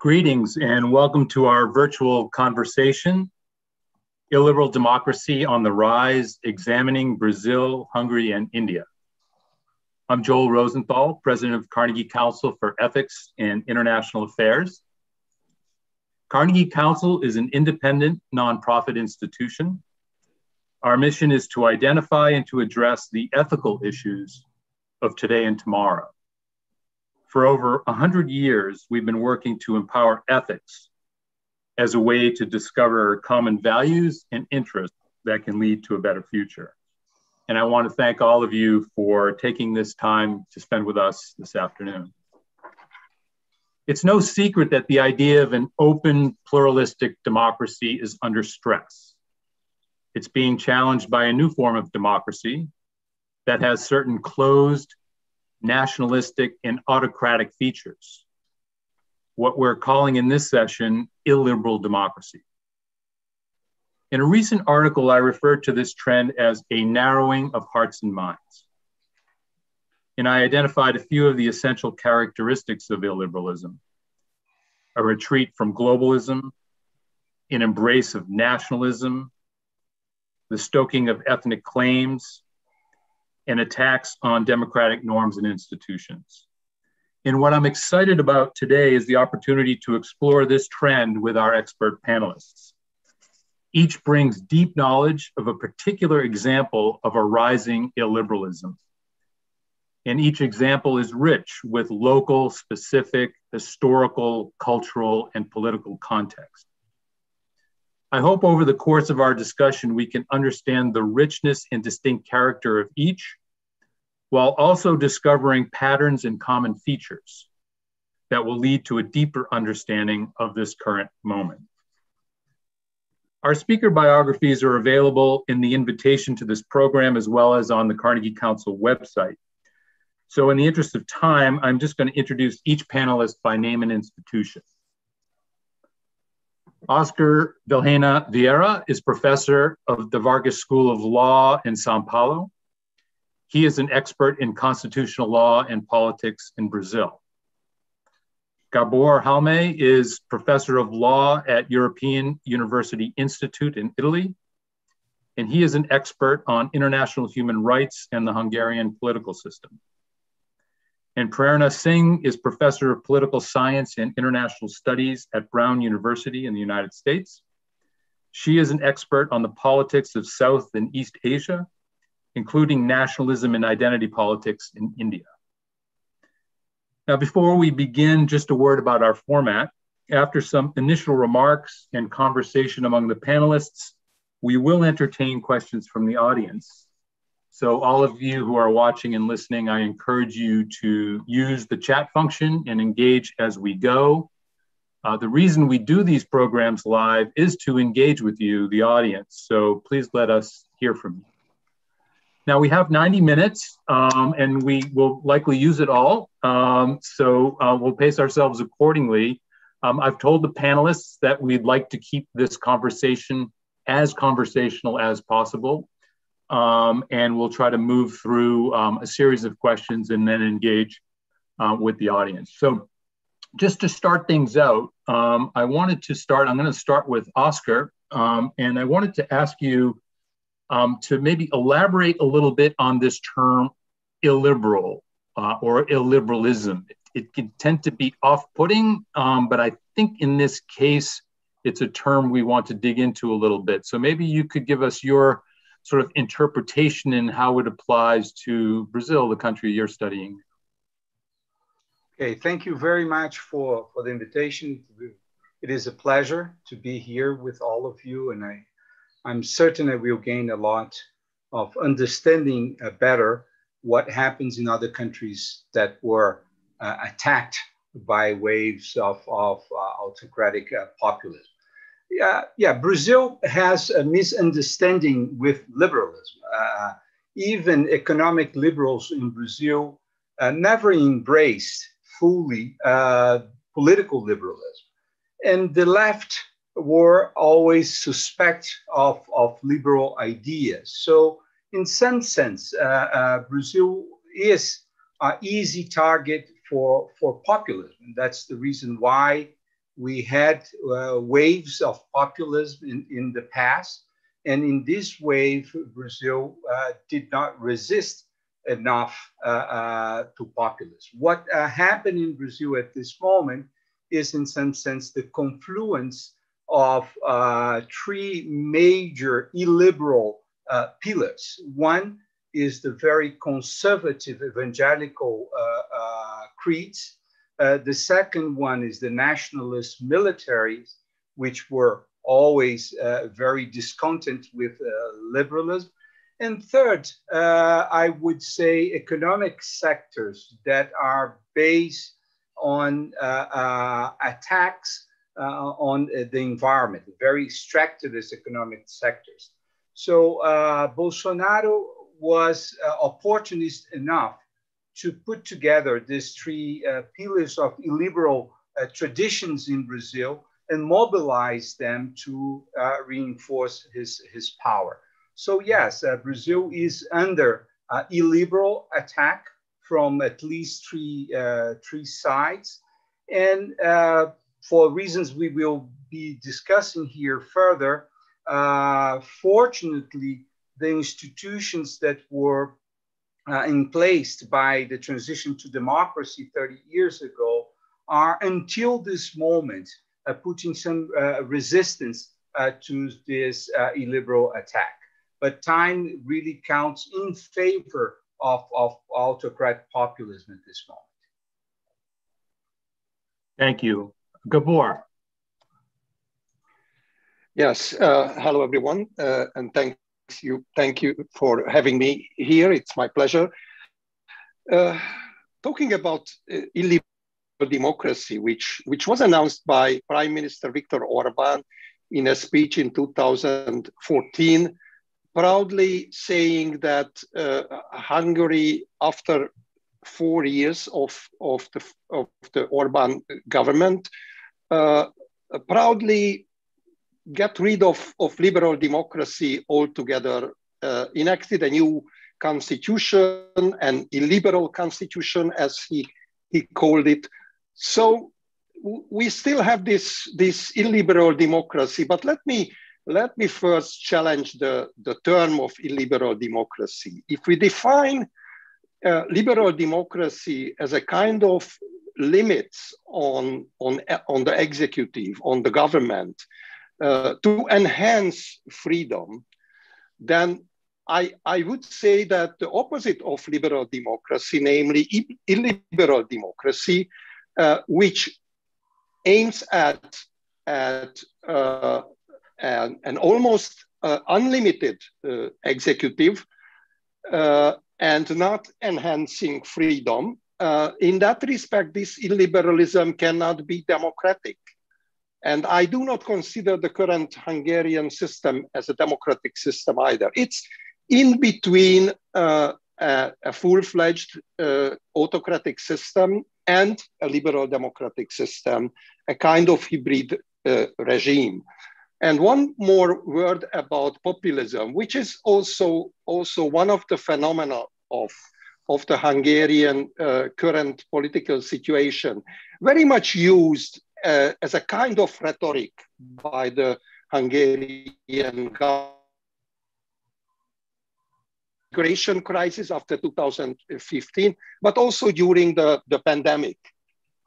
Greetings and welcome to our virtual conversation, Illiberal Democracy on the Rise, Examining Brazil, Hungary, and India. I'm Joel Rosenthal, President of Carnegie Council for Ethics and International Affairs. Carnegie Council is an independent nonprofit institution. Our mission is to identify and to address the ethical issues of today and tomorrow. For over 100 years, we've been working to empower ethics as a way to discover common values and interests that can lead to a better future. And I want to thank all of you for taking this time to spend with us this afternoon. It's no secret that the idea of an open, pluralistic democracy is under stress. It's being challenged by a new form of democracy that has certain closed, nationalistic, and autocratic features. What we're calling in this session illiberal democracy. In a recent article, I referred to this trend as a narrowing of hearts and minds. And I identified a few of the essential characteristics of illiberalism a retreat from globalism, an embrace of nationalism, the stoking of ethnic claims, and attacks on democratic norms and institutions. And what I'm excited about today is the opportunity to explore this trend with our expert panelists. Each brings deep knowledge of a particular example of a rising illiberalism. And each example is rich with local, specific, historical, cultural, and political context. I hope over the course of our discussion, we can understand the richness and distinct character of each while also discovering patterns and common features that will lead to a deeper understanding of this current moment. Our speaker biographies are available in the invitation to this program as well as on the Carnegie Council website. So in the interest of time, I'm just going to introduce each panelist by name and institution. Oscar Vilhena Vieira is professor of the Vargas School of Law in Sao Paulo. He is an expert in constitutional law and politics in Brazil. Gabor Halmai is professor of law at European University Institute in Italy, and he is an expert on international human rights and the Hungarian political system. And Prerna Singh is professor of political science and international studies at Brown University in the United States. She is an expert on the politics of South and East Asia including nationalism and identity politics in India. Now, before we begin, just a word about our format. After some initial remarks and conversation among the panelists, we will entertain questions from the audience. So all of you who are watching and listening, I encourage you to use the chat function and engage as we go. Uh, the reason we do these programs live is to engage with you, the audience. So please let us hear from you. Now we have 90 minutes um, and we will likely use it all. Um, so uh, we'll pace ourselves accordingly. Um, I've told the panelists that we'd like to keep this conversation as conversational as possible. Um, and we'll try to move through um, a series of questions and then engage uh, with the audience. So just to start things out, um, I wanted to start, I'm gonna start with Oscar. and I wanted to ask you, um, to maybe elaborate a little bit on this term illiberal uh, or illiberalism. It, it, can tend to be off putting, um, but I think in this case, it's a term we want to dig into a little bit. So maybe you could give us your sort of interpretation and how it applies to Brazil, the country you're studying. Okay, thank you very much for, for the invitation. It is a pleasure to be here with all of you, and I I'm certain that we'll gain a lot of understanding uh, better what happens in other countries that were uh, attacked by waves of, of uh, autocratic uh, populism. Yeah, yeah, Brazil has a misunderstanding with liberalism. Uh, even economic liberals in Brazil uh, never embraced fully political liberalism. And the left were always suspect of, of liberal ideas. So, in some sense, uh, uh, Brazil is an easy target for, for populism. That's the reason why we had uh, waves of populism in, in the past. And in this wave, Brazil uh, did not resist enough uh, uh, to populism. What happened in Brazil at this moment is, in some sense, the confluence of uh, three major illiberal pillars. One is the very conservative evangelical creeds uh, the second one is the nationalist militaries, which were always uh, very discontent with uh, liberalism. And third, uh, I would say economic sectors that are based on uh, attacks on the environment, very extractivist economic sectors. So Bolsonaro was opportunist enough to put together these three uh, pillars of illiberal uh, traditions in Brazil and mobilize them to uh, reinforce his, his power. So yes, uh, Brazil is under uh, illiberal attack from at least three, uh, three sides. And for reasons we will be discussing here further, fortunately, the institutions that were uh, in place by the transition to democracy 30 years ago are until this moment uh, putting some uh, resistance uh, to this uh, illiberal attack. But time really counts in favor of, of autocrat populism at this moment. Thank you. Gabor. Yes, uh, hello everyone, and thank you. Thank you for having me here. It's my pleasure. Uh, talking about uh, illiberal democracy, which, which was announced by Prime Minister Viktor Orban in a speech in 2014, proudly saying that uh, Hungary, after four years of, of, the, of the Orban government, uh, proudly get rid of, of liberal democracy altogether, uh, enacted a new constitution, an illiberal constitution, as he, he called it. So we still have this, this illiberal democracy, but let me, let me first challenge the, the term of illiberal democracy. If we define uh, liberal democracy as a kind of limits on, on, on the executive, on the government, uh, to enhance freedom, then I, I would say that the opposite of liberal democracy, namely illiberal democracy, uh, which aims at, at uh, an, an, almost uh, unlimited uh, executive uh, and not enhancing freedom. In that respect, this illiberalism cannot be democratic. And I do not consider the current Hungarian system as a democratic system either. It's in between uh, a, a full-fledged uh, autocratic system and a liberal democratic system, a kind of hybrid uh, regime. And one more word about populism, which is also, also one of the phenomena of, of the Hungarian uh, current political situation, very much used uh, as a kind of rhetoric by the Hungarian government. Migration crisis after 2015, but also during the, the pandemic.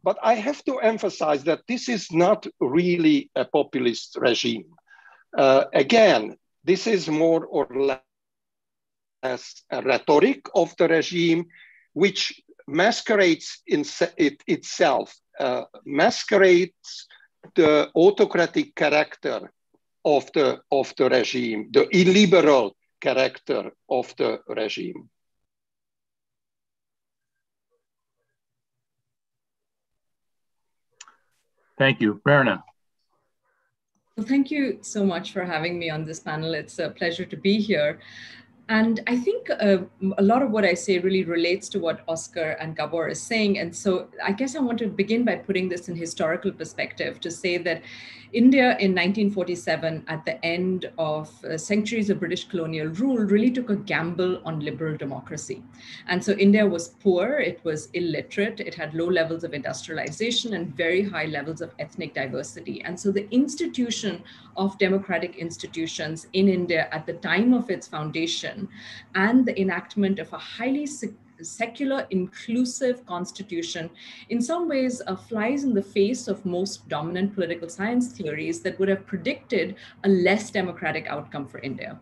But I have to emphasize that this is not really a populist regime. Uh, again, this is more or less a rhetoric of the regime, which masquerades in it itself uh, masquerades the autocratic character of the, of the regime, the illiberal character of the regime. Thank you. Prerna. Well, thank you so much for having me on this panel. It's a pleasure to be here. And I think uh, a lot of what I say really relates to what Oscar and Gabor is saying. And so I guess I want to begin by putting this in historical perspective to say that India in 1947, at the end of uh, centuries of British colonial rule, really took a gamble on liberal democracy. And so India was poor, it was illiterate, it had low levels of industrialization and very high levels of ethnic diversity. And so the institution of democratic institutions in India at the time of its foundation and the enactment of a highly secular, inclusive constitution in some ways uh, flies in the face of most dominant political science theories that would have predicted a less democratic outcome for India.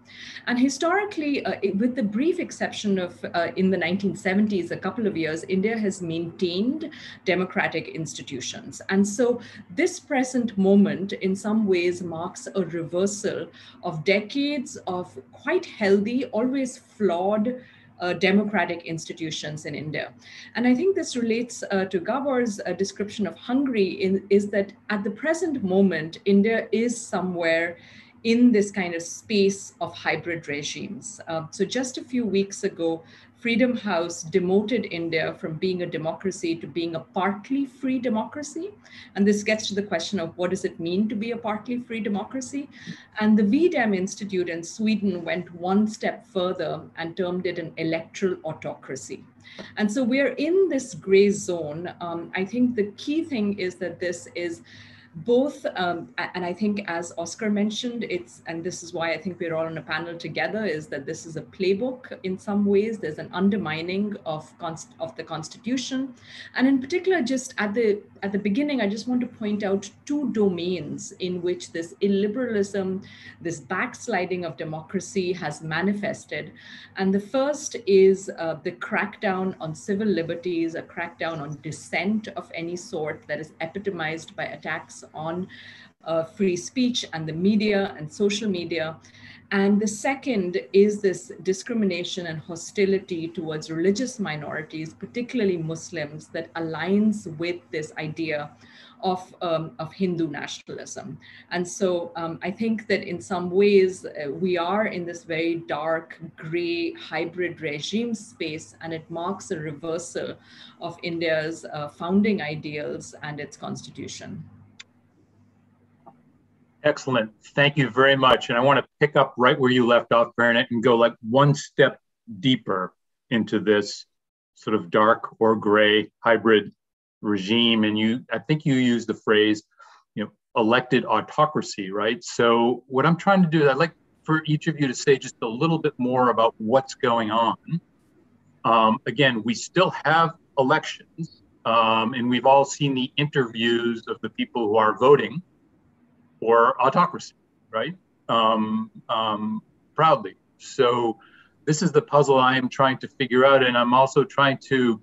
And historically, uh, with the brief exception of uh, in the 1970s, a couple of years, India has maintained democratic institutions. And so this present moment, in some ways, marks a reversal of decades of quite healthy, always flawed uh, democratic institutions in India. And I think this relates uh, to Gabor's uh, description of Hungary in, is that at the present moment, India is somewhere in this kind of space of hybrid regimes. Uh, so just a few weeks ago, Freedom House demoted India from being a democracy to being a partly free democracy. And this gets to the question of what does it mean to be a partly free democracy? And the V-Dem Institute in Sweden went one step further and termed it an electoral autocracy. And so we're in this gray zone. Um, I think the key thing is that this is both um, and i think as oscar mentioned it's and this is why i think we're all on a panel together is that this is a playbook in some ways. There's an undermining of const- of the constitution. And in particular just at the at the beginning i just want to point out two domains in which this illiberalism this backsliding of democracy has manifested. And the first is uh, the crackdown on civil liberties a crackdown on dissent of any sort that is epitomized by attacks on uh, free speech and the media and social media. And the second is this discrimination and hostility towards religious minorities, particularly Muslims, that aligns with this idea of, um, of Hindu nationalism. And so um, I think that in some ways uh, we are in this very dark, gray, hybrid regime space, and it marks a reversal of India's uh, founding ideals and its constitution. Excellent. Thank you very much. And I want to pick up right where you left off, Prerna, and go like one step deeper into this sort of dark or gray hybrid regime. And you, I think you used the phrase, you know, elected autocracy, right? So what I'm trying to do, I'd like for each of you to say just a little bit more about what's going on. Um, again, we still have elections, um, and we've all seen the interviews of the people who are voting or autocracy, right? Um, um, proudly. So this is the puzzle I am trying to figure out, and I'm also trying to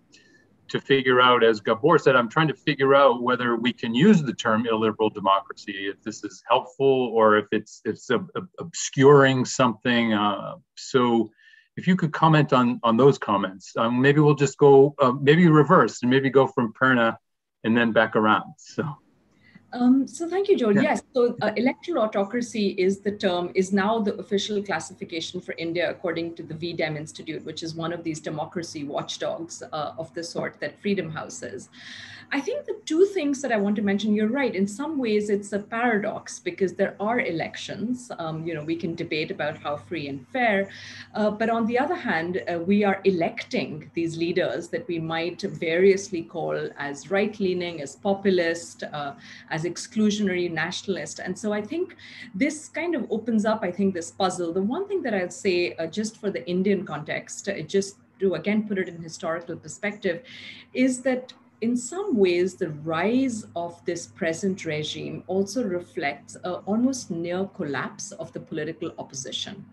to figure out, as Gabor said, I'm trying to figure out whether we can use the term illiberal democracy, if this is helpful or if it's it's obscuring something. Uh, so, if you could comment on on those comments, um, maybe we'll just go uh, maybe reverse and maybe go from Prerna and then back around. So. Um, so thank you, Joel. Yeah. Yes, so uh, electoral autocracy is the term, is now the official classification for India according to the V-Dem Institute, which is one of these democracy watchdogs uh, of the sort that Freedom House is. I think the two things that I want to mention, you're right. In some ways, it's a paradox because there are elections. Um, you know, we can debate about how free and fair. Uh, but on the other hand, uh, we are electing these leaders that we might variously call as right leaning, as populist, uh, as exclusionary nationalist. And so I think this kind of opens up, I think, this puzzle. The one thing that I'll say, uh, just for the Indian context, uh, just to again put it in historical perspective, is that in some ways, the rise of this present regime also reflects a almost near collapse of the political opposition.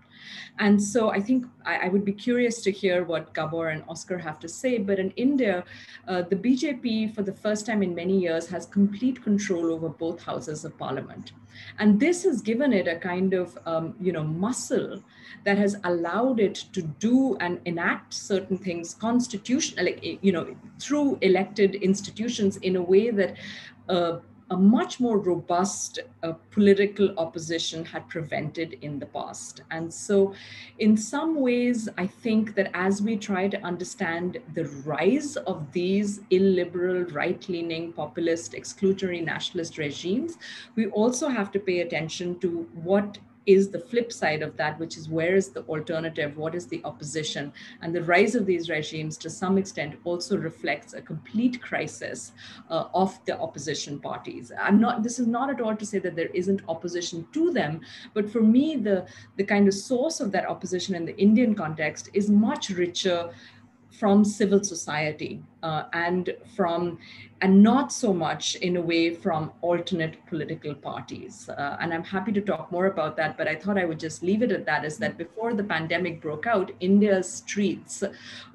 And so I think I, I, would be curious to hear what Gabor and Oscar have to say. But in India, uh, the BJP, for the first time in many years, has complete control over both houses of parliament. And this has given it a kind of, um, you know, muscle that has allowed it to do and enact certain things constitutional, like, you know, through elected institutions in a way that uh, a much more robust uh, political opposition had prevented in the past. And so, in some ways, I think that as we try to understand the rise of these illiberal, right leaning, populist, exclusionary nationalist regimes, we also have to pay attention to what is the flip side of that, which is where is the alternative? What is the opposition? And the rise of these regimes, to some extent, also reflects a complete crisis uh, of the opposition parties. I'm not. This is not at all to say that there isn't opposition to them, but for me, the the kind of source of that opposition in the Indian context is much richer from civil society uh, and from and not so much in a way from alternate political parties. Uh, and I'm happy to talk more about that, but I thought I would just leave it at that is that before the pandemic broke out, India's streets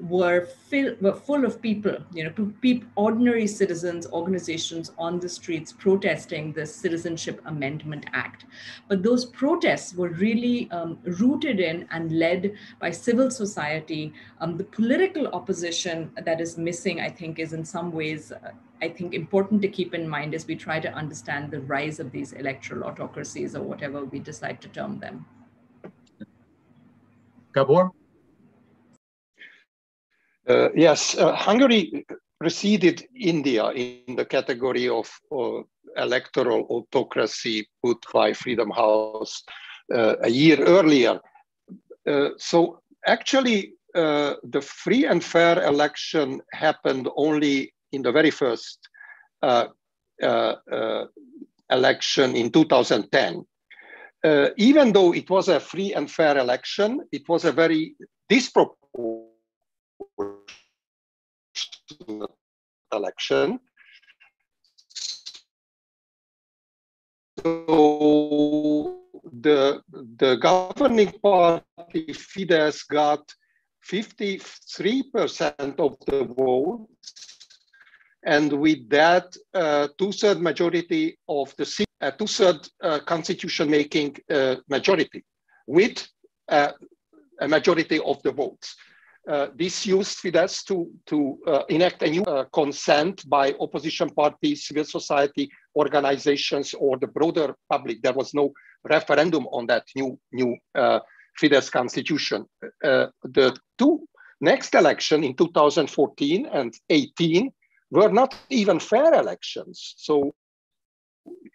were, fill, were full of people, you know, people, ordinary citizens, organizations on the streets protesting the Citizenship Amendment Act. But those protests were really um, rooted in and led by civil society. Um, the political opposition that is missing, I think, is in some ways uh, I think important to keep in mind as we try to understand the rise of these electoral autocracies or whatever we decide to term them. Gabor? Uh, yes, uh, Hungary preceded India in the category of uh, electoral autocracy put by Freedom House uh, a year earlier. Uh, so actually, uh, the free and fair election happened only in the very first uh, uh, uh, election in 2010. even though it was a free and fair election, it was a very disproportionate election. So the, the governing party Fidesz got 53% of the votes and with that, uh, two-third majority of the uh, two-third uh, constitution-making uh, majority with uh, a majority of the votes. Uh, this used Fidesz to, to enact a new consent by opposition parties, civil society organizations, or the broader public. There was no referendum on that new, new Fidesz constitution. the two next election in 2014 and 18 were not even fair elections. So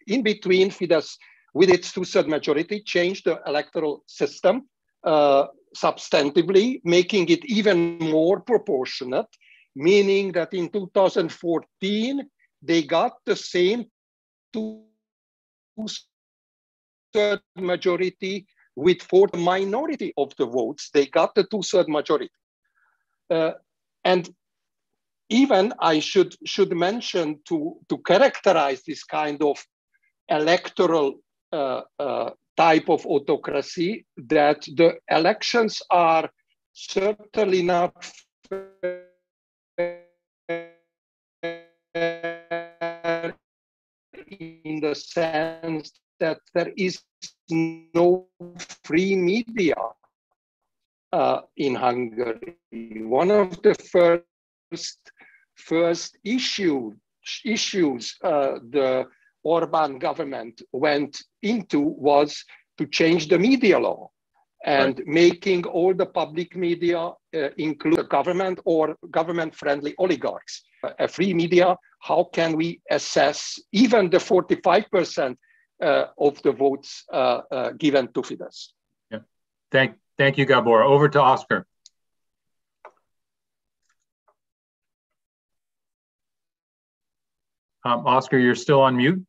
in between, Fidesz, with its two-third majority, changed the electoral system uh, substantively, making it even more proportionate, meaning that in 2014, they got the same two-third majority with for the minority of the votes, they got the two-third majority. Uh, and even I should should mention to to characterize this kind of electoral uh, uh, type of autocracy that the elections are certainly not in the sense that there is no free media uh, in Hungary. One of the first first issue, issues uh, the Orban government went into was to change the media law and right. making all the public media uh, include government or government-friendly oligarchs. A free media, how can we assess even the 45% uh, of the votes uh, uh, given to Fidesz? Yeah. Thank, thank you, Gabor. Over to Oscar. Um, Oscar, you're still on mute.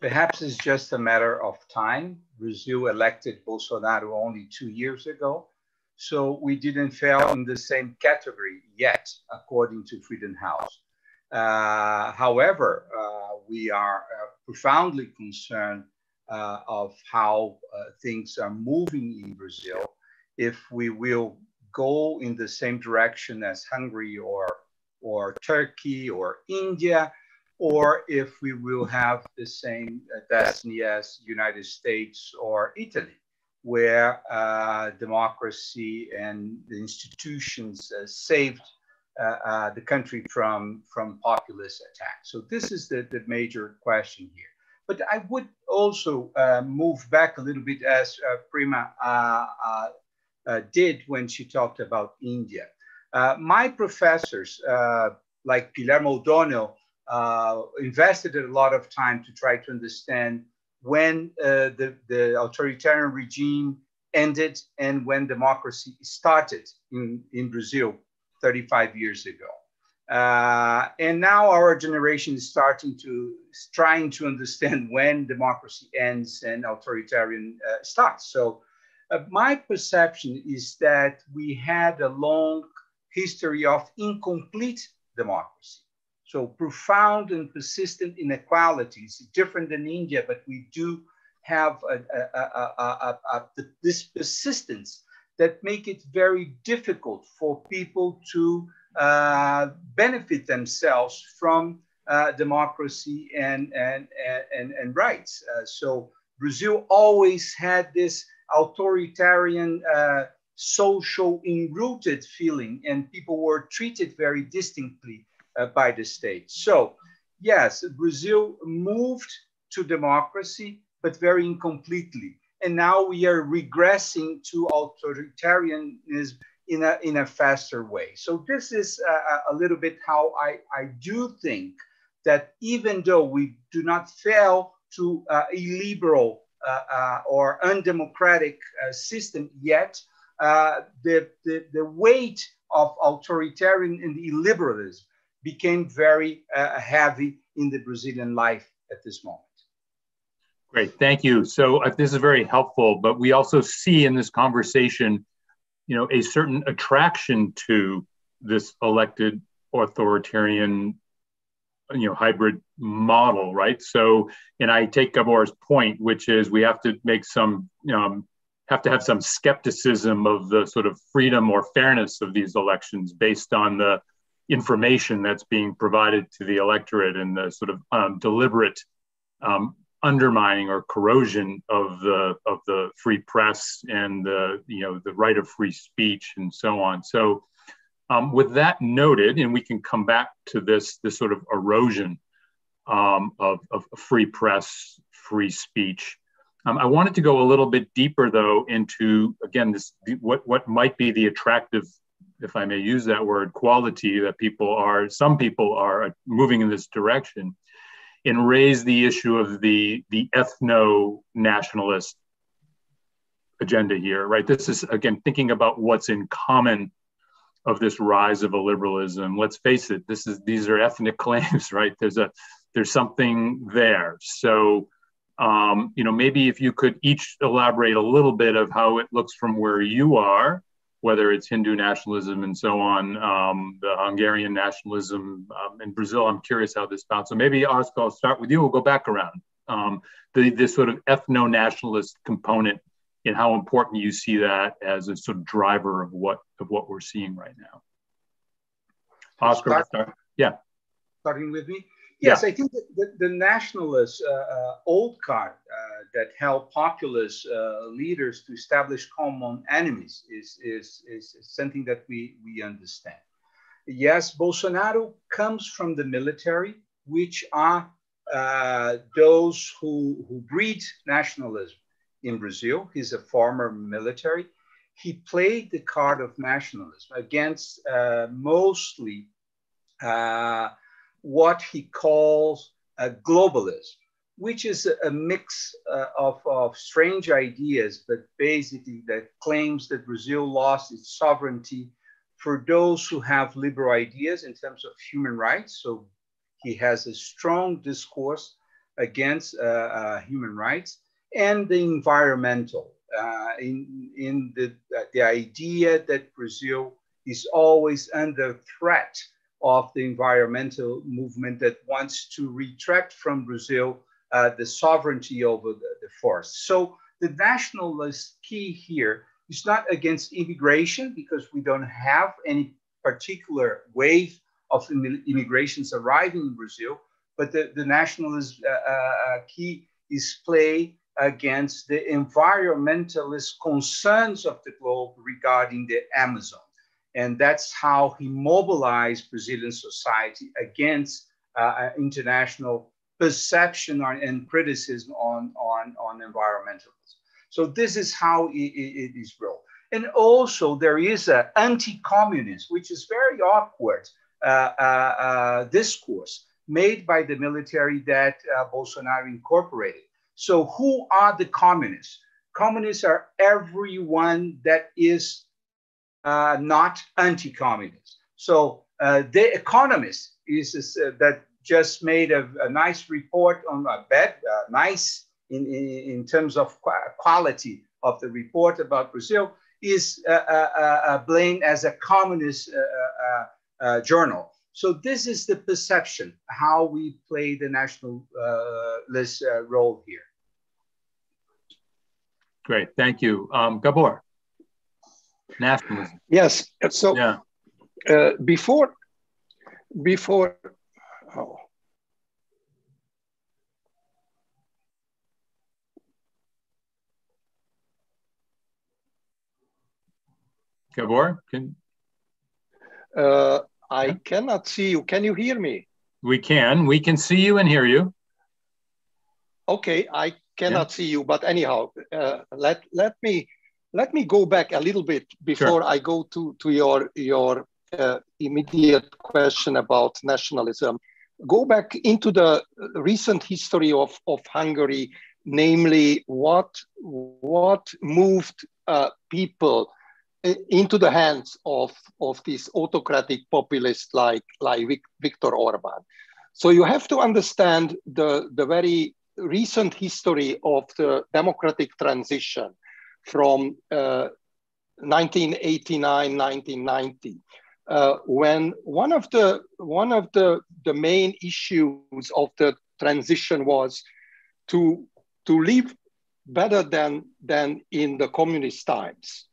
Perhaps it's just a matter of time. Brazil elected Bolsonaro only two years ago. So we didn't fall in the same category yet, according to Freedom House. Uh, however, uh, we are uh, profoundly concerned of how things are moving in Brazil. If we will go in the same direction as Hungary or, or Turkey or India, or if we will have the same destiny as United States or Italy, where uh, democracy and the institutions uh, saved the country from, from populist attacks. So this is the, the major question here. But I would also uh, move back a little bit as uh, uh, uh, did when she talked about India. my professors, like Guillermo O'Donnell, invested a lot of time to try to understand when the, the authoritarian regime ended and when democracy started in, in Brazil 35 years ago. Uh, and now our generation is starting to trying to understand when democracy ends and authoritarian uh, starts. So uh, my perception is that we had a long history of incomplete democracy. So profound and persistent inequalities, different than India, but we do have a, a, a, this persistence that make it very difficult for people to uh, benefit themselves from uh, democracy and, and, and, and rights. Uh, so Brazil always had this authoritarian uh, social enrooted feeling and people were treated very distinctly uh, by the state. So yes, Brazil moved to democracy but very incompletely. And now we are regressing to authoritarianism in a, in a faster way. So this is a, a little bit how I, I do think that even though we do not fail to uh, a liberal uh, uh, or undemocratic uh, system yet, uh, the, the, the weight of authoritarian and illiberalism became very uh, heavy in the Brazilian life at this moment. Great, thank you. So uh, this is very helpful, but we also see in this conversation, you know, a certain attraction to this elected authoritarian, you know, hybrid model, right? So, and I take Gabor's point, which is we have to make some, um, have to have some skepticism of the sort of freedom or fairness of these elections based on the information that's being provided to the electorate and the sort of um, deliberate um, undermining or corrosion of the of the free press and the you know the right of free speech and so on. So, um, with that noted, and we can come back to this this sort of erosion um, of, of free press, free speech. Um, I wanted to go a little bit deeper though into again this what what might be the attractive if I may use that word, quality that people are, some people are moving in this direction and raise the issue of the the ethno nationalist agenda here right? This is again thinking about what's in common of this rise of a liberalism. Let's face it this is these are ethnic claims right? There's a there's something there. So um, you know maybe if you could each elaborate a little bit of how it looks from where you are whether it's Hindu nationalism and so on, um, the Hungarian nationalism um, in Brazil. I'm curious how this bounces. So maybe Oscar, I'll start with you. We'll go back around. Um, the this sort of ethno-nationalist component and how important you see that as a sort of driver of what of what we're seeing right now. Oscar, start, start. yeah. Starting with me. Yes, yeah. I think the, the nationalist uh, uh, old card uh, that helped populist uh, leaders to establish common enemies is, is, is something that we, we understand. Yes, Bolsonaro comes from the military, which are uh, those who, who breed nationalism in Brazil. He's a former military. He played the card of nationalism against uh, mostly what he calls a globalism, which is a, mix uh, of, of strange ideas, but basically that claims that Brazil lost its sovereignty for those who have liberal ideas in terms of human rights. So he has a strong discourse against uh, uh, human rights and the environmental, uh, in, in the, the idea that Brazil is always under threat of the environmental movement that wants to retract from Brazil uh, the sovereignty over the, the forest. So the nationalist key here is not against immigration because we don't have any particular wave of immigrations arriving in Brazil, but the, the nationalist uh, uh, key is play against the environmentalist concerns of the globe regarding the Amazon. And that's how he mobilized Brazilian society against uh, international perception and criticism on, on, on environmentalism. So this is how it, it is built. And also there is an anti-communist, which is very awkward uh, uh, uh, discourse made by the military that uh, Bolsonaro incorporated. So who are the communists? Communists are everyone that is uh, not anti-communist. So uh, the Economist is that just made a, a, nice report on a bad, nice in, in, in terms of quality of the report about Brazil is uh, uh, uh, blamed as a communist journal. So this is the perception, how we play the nationalist role here. Great, thank you. Um, Gabor, nationalism. Yes, so yeah. Uh, before, before, oh, Gabor, can... Uh, I cannot see you. Can you hear me? We can. We can see you and hear you. Okay, I cannot yeah. see you, but anyhow, uh, let let me let me go back a little bit before sure. I go to to your your uh, immediate question about nationalism. Go back into the recent history of of Hungary, namely what what moved uh, people into the hands of, of this autocratic populist like, like Viktor Orban. So you have to understand the, the very recent history of the democratic transition from uh, 1989, 1990. Uh, when one of the one of the, the main issues of the transition was to to live better than than in the communist times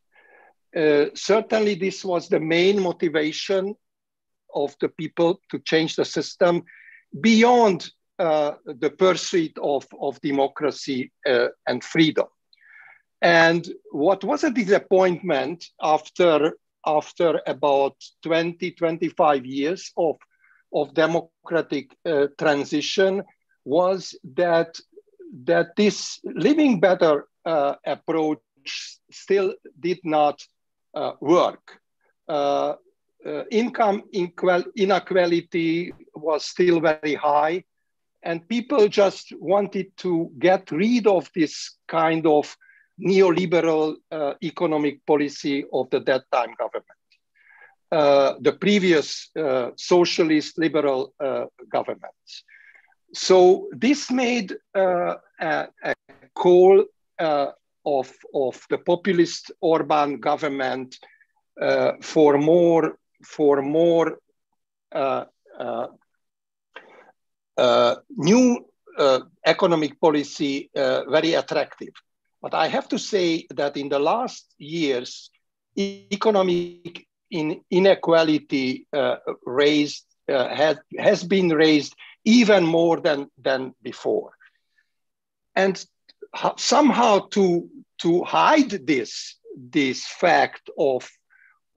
uh, certainly this was the main motivation of the people to change the system beyond uh, the pursuit of, of democracy uh, and freedom. And what was a disappointment after, after about 20, 25 years of, of democratic uh, transition was that, that this living better uh, approach still did not uh, work. Uh, uh, income inequality was still very high, and people just wanted to get rid of this kind of neoliberal uh, economic policy of the that time government, uh, the previous uh, socialist liberal governments. So this made a, a, call of, of the populist Orban government uh, for more for more uh, uh, uh new uh, economic policy uh, very attractive. But I have to say that in the last years, economic in inequality raised has, has been raised even more than, than before. And somehow to to hide this this fact of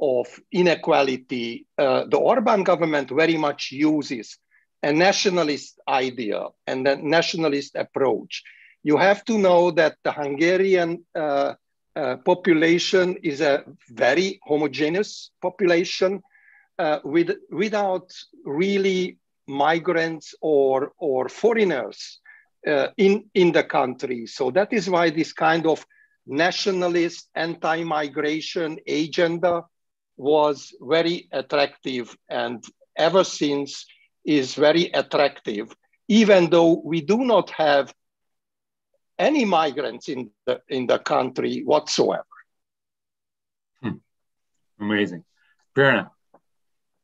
of inequality, uh, the Orban government very much uses a nationalist idea and a nationalist approach. You have to know that the Hungarian uh, uh, population is a very homogeneous population uh, with, without really migrants or, or foreigners uh, in, in the country. So that is why this kind of nationalist anti-migration agenda was very attractive and ever since is very attractive, even though we do not have any migrants in the, in the country whatsoever. Hmm. Amazing. Enough.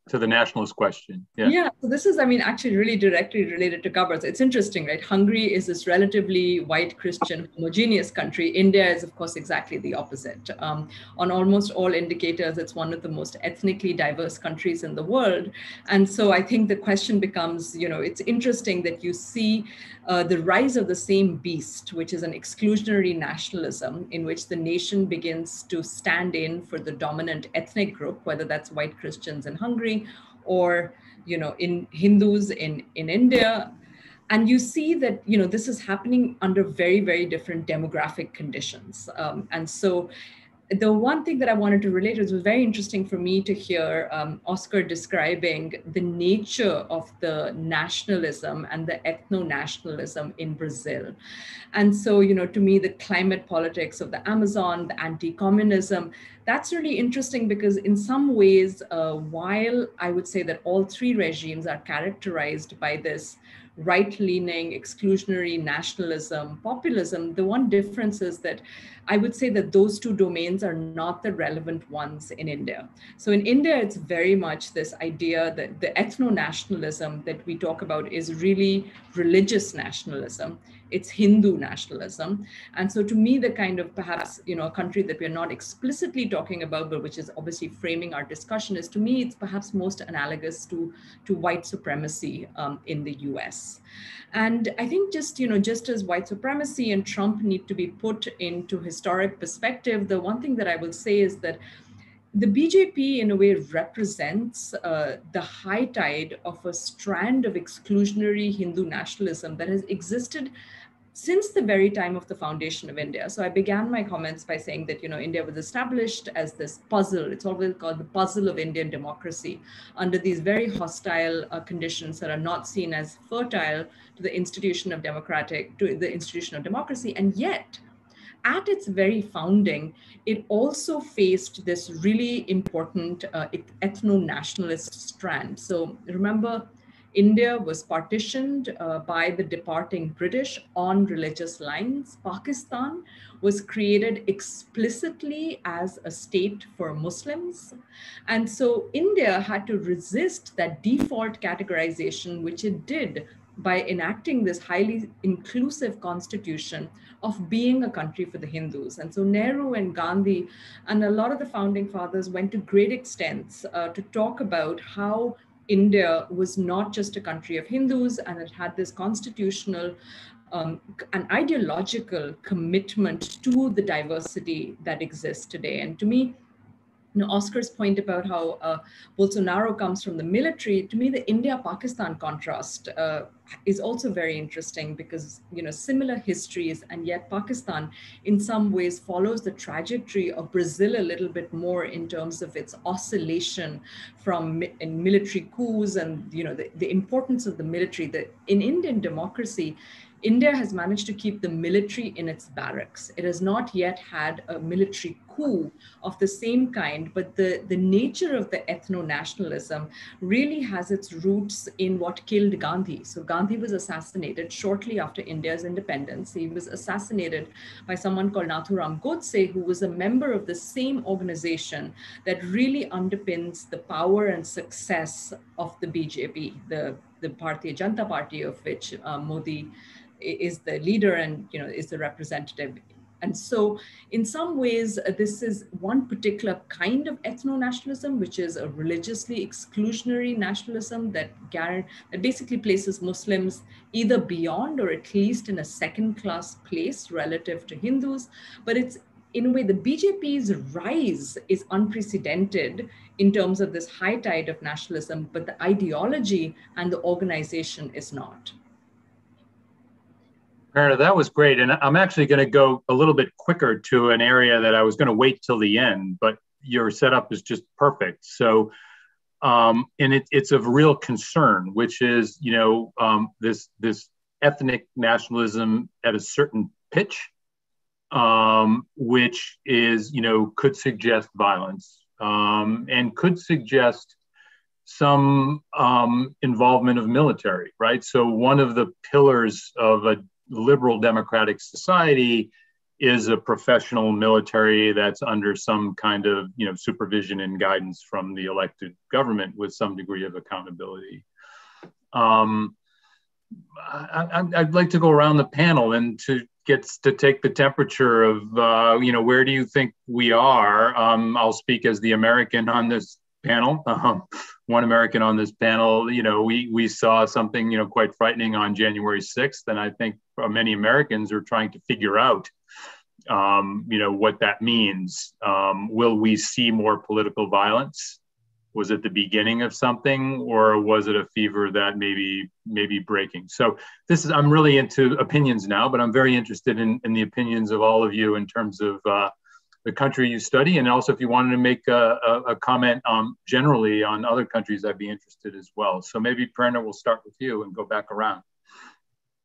To the nationalist question. Yeah. yeah. So this is, I mean, actually really directly related to Gabor's. It's interesting, right? Hungary is this relatively white Christian homogeneous country. India is, of course, exactly the opposite. Um, on almost all indicators, it's one of the most ethnically diverse countries in the world. And so I think the question becomes, you know, it's interesting that you see uh, the rise of the same beast, which is an exclusionary nationalism in which the nation begins to stand in for the dominant ethnic group, whether that's white Christians in Hungary or you know in Hindus in in India. And you see that you know this is happening under very very different demographic conditions, um, and so the one thing that I wanted to relate is was very interesting for me to hear um, Oscar describing the nature of the nationalism and the ethno nationalism in Brazil. And so, you know, to me, the climate politics of the Amazon, the anti communism, that's really interesting because, in some ways, uh, while I would say that all three regimes are characterized by this right leaning, exclusionary nationalism, populism, the one difference is that I would say that those two domains are not the relevant ones in India. So in India, it's very much this idea that the ethno nationalism that we talk about is really religious nationalism it's Hindu nationalism. And so to me, the kind of perhaps, you know, a country that we're not explicitly talking about, but which is obviously framing our discussion is to me, it's perhaps most analogous to, to white supremacy um, in the US. And I think just, you know, just as white supremacy and Trump need to be put into historic perspective, the one thing that I will say is that the BJP, in a way, represents uh, the high tide of a strand of exclusionary Hindu nationalism that has existed since the very time of the foundation of India. So I began my comments by saying that you know India was established as this puzzle. It's always called the puzzle of Indian democracy under these very hostile uh, conditions that are not seen as fertile to the institution of democratic to the institution of democracy, and yet. At its very founding, it also faced this really important uh, ethno nationalist strand. So, remember, India was partitioned uh, by the departing British on religious lines. Pakistan was created explicitly as a state for Muslims. And so India had to resist that default categorization, which it did by enacting this highly inclusive constitution of being a country for the Hindus. And so Nehru and Gandhi and a lot of the founding fathers went to great extents uh, to talk about how India was not just a country of Hindus and it had this constitutional um, an ideological commitment to the diversity that exists today. And to me, you know, Oscar's point about how uh, Bolsonaro comes from the military, to me, the India-Pakistan contrast uh, is also very interesting because, you know, similar histories, and yet Pakistan, in some ways, follows the trajectory of Brazil a little bit more in terms of its oscillation from mi- military coups and, you know, the, the importance of the military. That in Indian democracy, India has managed to keep the military in its barracks. It has not yet had a military coup of the same kind, but the, the nature of the ethno nationalism really has its roots in what killed Gandhi. So, Gandhi was assassinated shortly after India's independence. He was assassinated by someone called Nathuram Godse, who was a member of the same organization that really underpins the power and success of the BJP, the, the Bharatiya Janata Party, of which uh, Modi is the leader and you know is the representative. And so in some ways uh, this is one particular kind of ethno-nationalism which is a religiously exclusionary nationalism that that basically places muslims either beyond or at least in a second class place relative to hindus. But it's in a way the bjp's rise is unprecedented in terms of this high tide of nationalism but the ideology and the organization is not Meredith, that was great. And I'm actually going to go a little bit quicker to an area that I was going to wait till the end, but your setup is just perfect. So, um, and it, it's of real concern, which is, you know, um, this, this ethnic nationalism at a certain pitch, um, which is, you know, could suggest violence um, and could suggest some um, involvement of military, right? So one of the pillars of a liberal democratic society is a professional military that's under some kind of you know supervision and guidance from the elected government with some degree of accountability. Um, I, would like to go around the panel and to get to take the temperature of uh, you know where do you think we are. Um, I'll speak as the American on this panel. Um, one American on this panel. You know, we we saw something you know quite frightening on January 6th, and I think many Americans are trying to figure out um, you know what that means. Um, will we see more political violence? Was it the beginning of something, or was it a fever that maybe maybe breaking? So this is I'm really into opinions now, but I'm very interested in, in the opinions of all of you in terms of uh, the country you study, and also if you wanted to make a, a, a comment um, generally on other countries, I'd be interested as well. So maybe Prerna will start with you and go back around.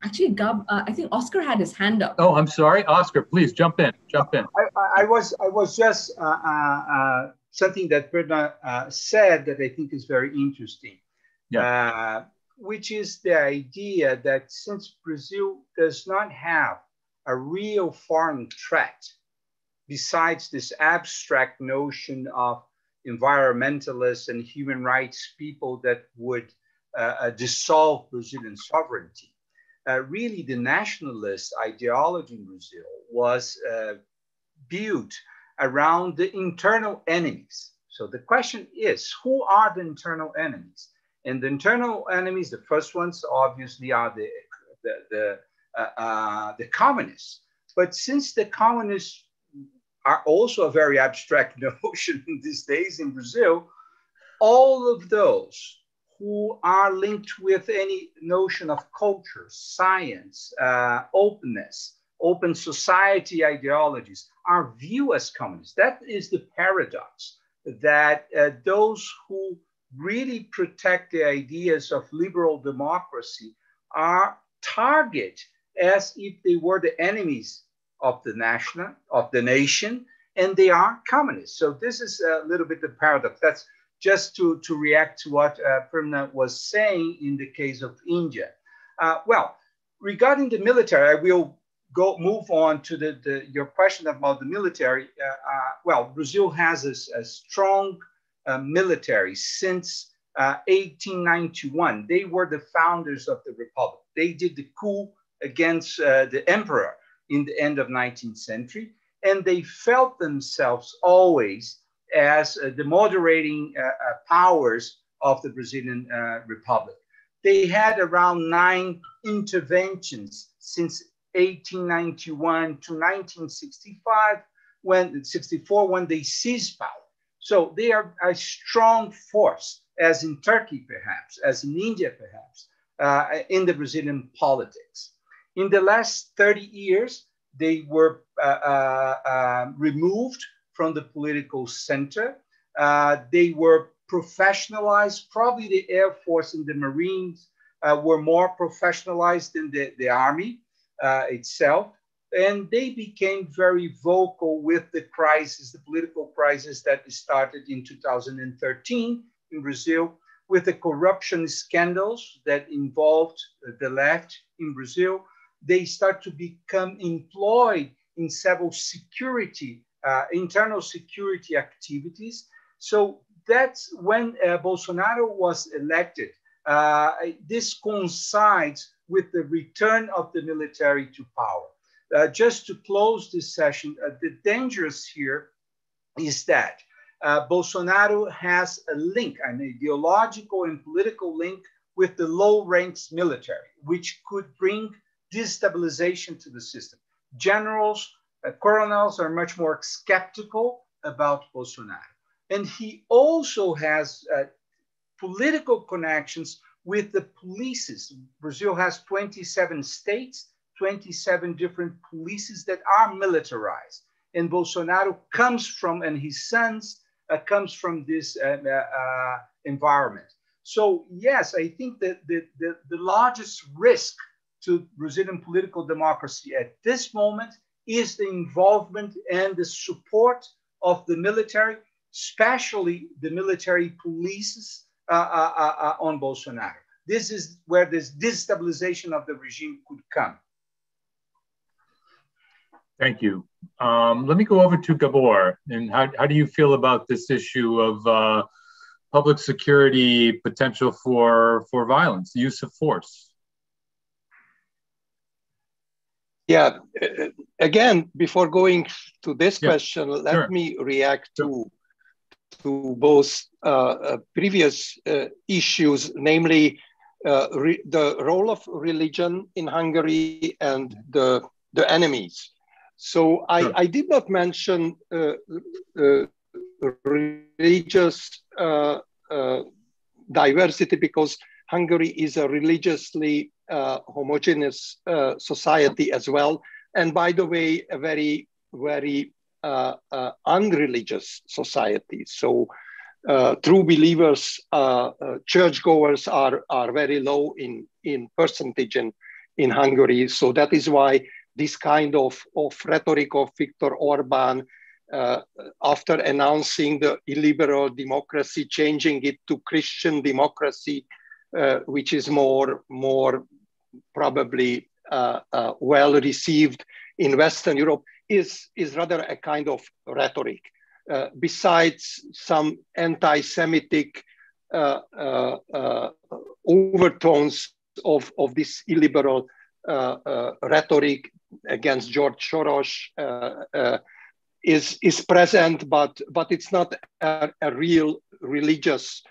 Actually, Gab, uh, I think Oscar had his hand up. Oh, I'm sorry, Oscar. Please jump in. Jump in. I, I was I was just uh, uh, uh something that Prerna uh, said that I think is very interesting. Yeah. Uh, which is the idea that since Brazil does not have a real foreign threat, besides this abstract notion of environmentalists and human rights people that would dissolve Brazilian sovereignty uh, really the nationalist ideology in Brazil was uh, built around the internal enemies. So the question is, who are the internal enemies? And the internal enemies, the first ones obviously are the, the, the, uh, uh the communists. But since the communists are also a very abstract notion these days in Brazil, all of those who are linked with any notion of culture, science, uh, openness, open society ideologies are viewed as communists. That is the paradox that uh, those who really protect the ideas of liberal democracy are targeted as if they were the enemies of the national of the nation and they are communists so this is a little bit the paradox that's just to, to react to what uh, was saying in the case of India. Uh, well, regarding the military, I will go move on to the, the your question about the military. Uh, uh well, Brazil has a, a strong uh, military since 1891. Uh, they were the founders of the republic. They did the coup against the emperor in the end of 19th century, and they felt themselves always as uh, the moderating uh, uh, powers of the Brazilian Republic. They had around nine interventions since 1891 to 1965, when 64, when they seized power. So they are a strong force, as in Turkey, perhaps, as in India, perhaps, uh, in the Brazilian politics. In the last 30 years, they were uh, uh, removed from the political center. Uh, they were professionalized. Probably the Air Force and the Marines uh, were more professionalized than the, the Army uh, itself. And they became very vocal with the crisis, the political crisis that started in 2013 in Brazil, with the corruption scandals that involved the left in Brazil. They start to become employed in several security uh, internal security activities. So that's when uh, Bolsonaro was elected. Uh, this coincides with the return of the military to power. Uh, just to close this session, uh, the dangerous here is that uh, Bolsonaro has a link, an ideological and political link with the low ranks military, which could bring destabilization to the system. Generals uh, coronels are much more skeptical about Bolsonaro. And he also has uh, political connections with the polices. Brazil has 27 states, 27 different polices that are militarized. And Bolsonaro comes from, and his sons uh, comes from this uh, uh, uh environment. So yes, I think that the, the, the largest risk to Brazilian political democracy at this moment is the involvement and the support of the military, especially the military police uh, uh, uh, uh, on Bolsonaro. This is where this destabilization of the regime could come. Thank you. Um, let me go over to Gabor. And how, how do you feel about this issue of uh, public security potential for, for violence, use of force? Yeah, uh, again, before going to this yeah, question, let sure. me react to, to both uh, uh previous uh, issues, namely uh, the role of religion in Hungary and the, the enemies. So I, sure. I did not mention uh, uh, religious uh, uh, diversity because Hungary is a religiously uh, homogeneous society as well. And by the way, a very, very unreligious society. So uh, true believers, uh, uh, churchgoers are, are very low in, in percentage in, in Hungary. So that is why this kind of, of rhetoric of Viktor Orban, uh, after announcing the illiberal democracy, changing it to Christian democracy, uh, which is more, more probably uh, well received in Western Europe, is, is rather a kind of rhetoric. Uh, besides some anti-Semitic uh, uh, overtones of, of this illiberal rhetoric against George Soros is, is present, but, but it's not a, a real religious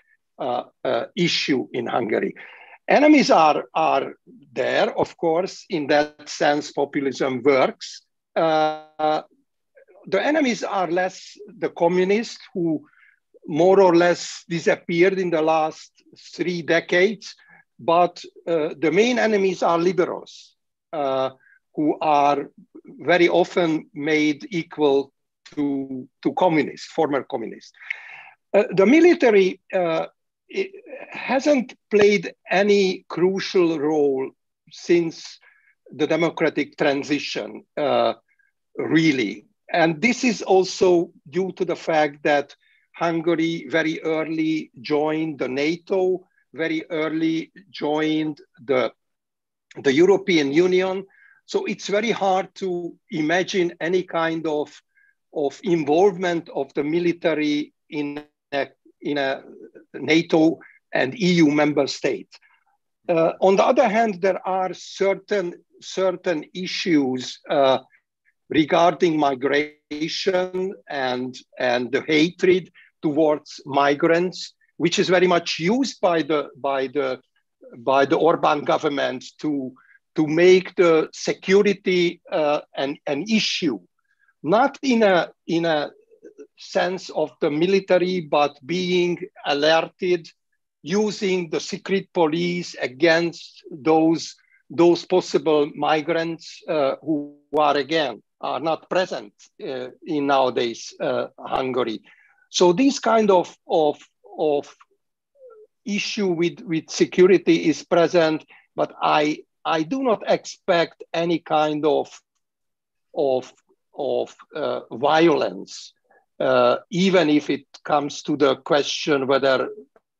issue in Hungary. Enemies are, are there, of course, in that sense, populism works. Uh, the enemies are less the communists who more or less disappeared in the last three decades, but uh, the main enemies are liberals, uh, who are very often made equal to, to communists, former communists. Uh, the military uh, hasn't played any crucial role since the democratic transition, uh, really and this is also due to the fact that Hungary very early joined the NATO, very early joined the, the European Union. So it's very hard to imagine any kind of, of involvement of the military in in a NATO and EU member state. Uh, on the other hand, there are certain, certain issues uh, regarding migration and, and the hatred towards migrants, which is very much used by the, by the, by the Orban government to, to make the security uh, an, an issue, not in a, in a sense of the military, but being alerted, using the secret police against those, those possible migrants uh, who are again are not present uh, in nowadays uh, Hungary. So this kind of, of, of issue with, with security is present, but I, I do not expect any kind of, of, of uh, violence, uh, even if it comes to the question whether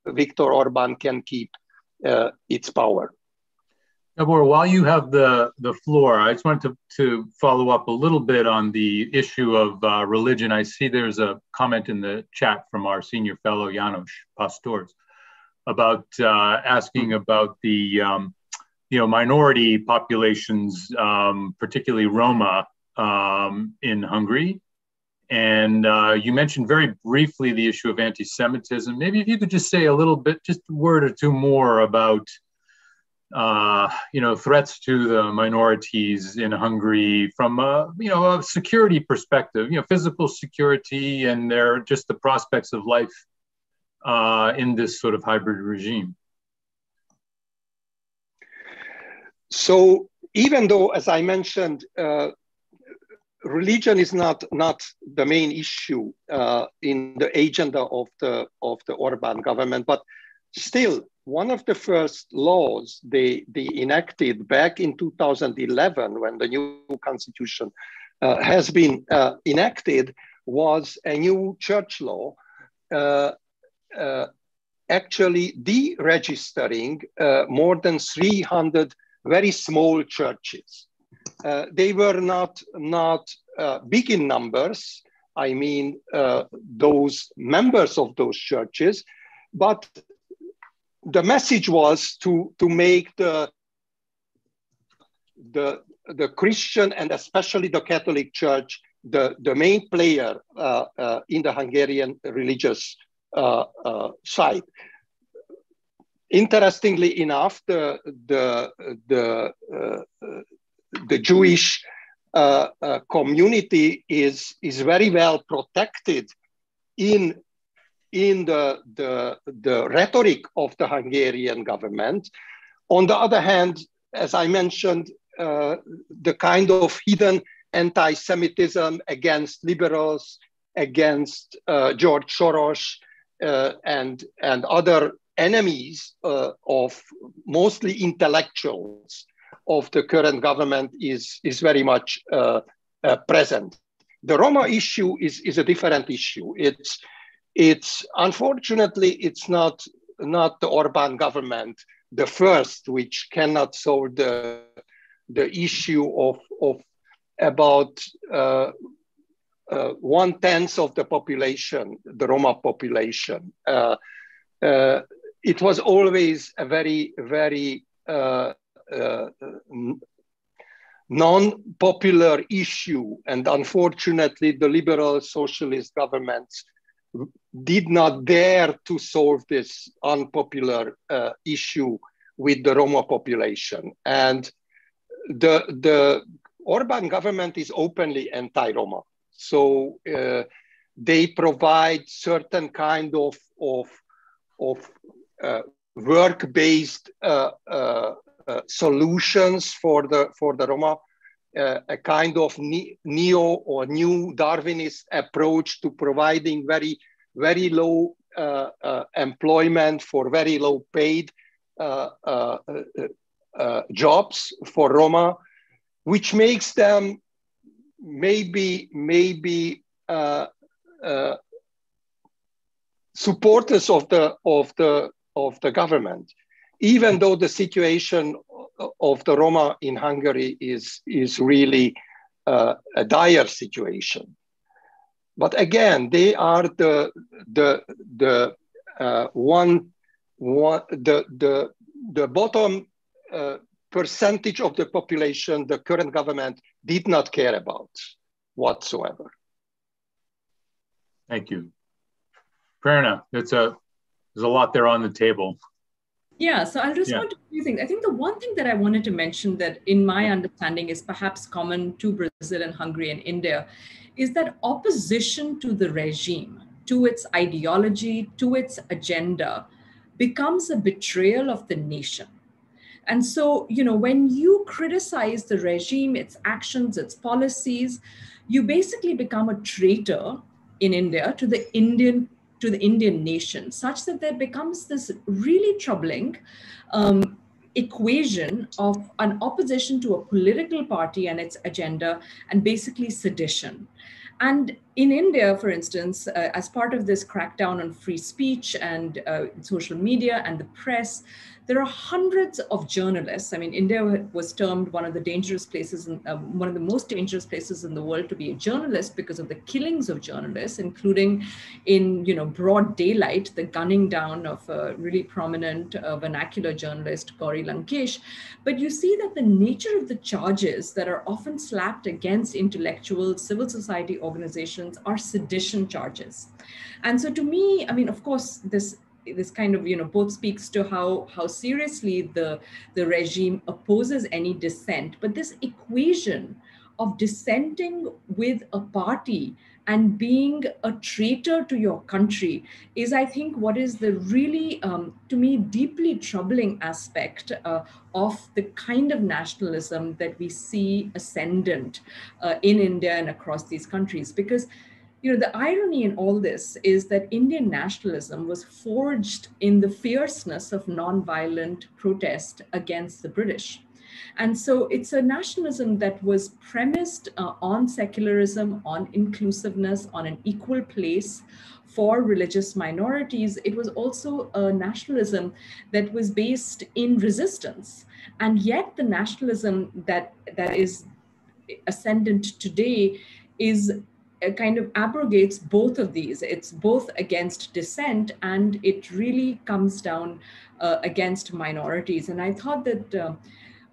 Viktor Orban can keep uh, its power. Gabor, while you have the, the floor, I just wanted to, to follow up a little bit on the issue of uh, religion. I see there's a comment in the chat from our senior fellow, Janos Pasztor, about uh, asking about the um, you know, minority populations, um, particularly Roma um, in Hungary. And uh, you mentioned very briefly the issue of anti Semitism. Maybe if you could just say a little bit, just a word or two more about uh, you know, threats to the minorities in Hungary from a, you know, a security perspective, you know, physical security and their just the prospects of life uh, in this sort of hybrid regime. So even though, as I mentioned, uh, religion is not not the main issue uh, in the agenda of the of the Orban government, but still one of the first laws they, they enacted back in 2011 when the new constitution uh, has been uh, enacted was a new church law uh, uh actually deregistering uh, more than 300 very small churches. Uh, they were not, not uh, big in numbers. I mean, uh, those members of those churches, but the message was to, to make the, the, the Christian and especially the Catholic Church the, the main player uh, uh, in the Hungarian religious uh, side. Interestingly enough, the, the, the, the Jewish uh, community is, is very well protected in in the, the, the rhetoric of the Hungarian government. On the other hand, as I mentioned, uh, the kind of hidden anti-Semitism against liberals, against uh, George Soros, uh, and, and other enemies uh, of mostly intellectuals of the current government is, is very much uh, uh, present. The Roma issue is, is a different issue. It's, it's unfortunately, it's not, not the Orban government, the first which cannot solve the, the issue of, of about uh, uh, one tenth of the population, the Roma population. Uh, uh it was always a very, very uh, non-popular issue, and unfortunately, the liberal socialist governments did not dare to solve this unpopular uh, issue with the Roma population. And the, the Orban government is openly anti-Roma. So uh, they provide certain kind of, of, of uh, work-based uh, uh, uh solutions for the, for the Roma uh, a kind of neo or new Darwinist approach to providing very, very low uh, uh, employment for very low paid uh, uh, uh, jobs for Roma, which makes them maybe, maybe supporters of the, of, the, of the government, even though the situation of the Roma in Hungary is, is really uh, a dire situation. But again, they are the, the, the uh, one, one, the, the, the bottom uh, percentage of the population the current government did not care about whatsoever. Thank you. Prerna, it's a, there's a lot there on the table. Yeah, so I'll respond yeah. to a few things. I think the one thing that I wanted to mention that, in my understanding, is perhaps common to Brazil and Hungary and India is that opposition to the regime, to its ideology, to its agenda, becomes a betrayal of the nation. And so, you know, when you criticize the regime, its actions, its policies, you basically become a traitor in India to the Indian to the Indian nation, such that there becomes this really troubling um, equation of an opposition to a political party and its agenda and basically sedition. And in India, for instance, uh, as part of this crackdown on free speech and uh, social media and the press, there are hundreds of journalists. I mean, India was termed one of the dangerous places, in, uh, one of the most dangerous places in the world to be a journalist because of the killings of journalists, including in you know broad daylight, the gunning down of a really prominent uh, vernacular journalist, Gauri Lankesh. But you see that the nature of the charges that are often slapped against intellectual civil society organizations are sedition charges. And so to me, I mean, of course, this this kind of you know both speaks to how how seriously the the regime opposes any dissent but this equation of dissenting with a party and being a traitor to your country is i think what is the really um, to me deeply troubling aspect uh, of the kind of nationalism that we see ascendant uh, in india and across these countries. Because you know, the irony in all this is that Indian nationalism was forged in the fierceness of nonviolent protest against the British. And so it's a nationalism that was premised uh, on secularism, on inclusiveness, on an equal place for religious minorities. It was also a nationalism that was based in resistance. And yet, the nationalism that, that is ascendant today is kind of abrogates both of these. It's both against dissent and it really comes down uh, against minorities. And I thought that uh,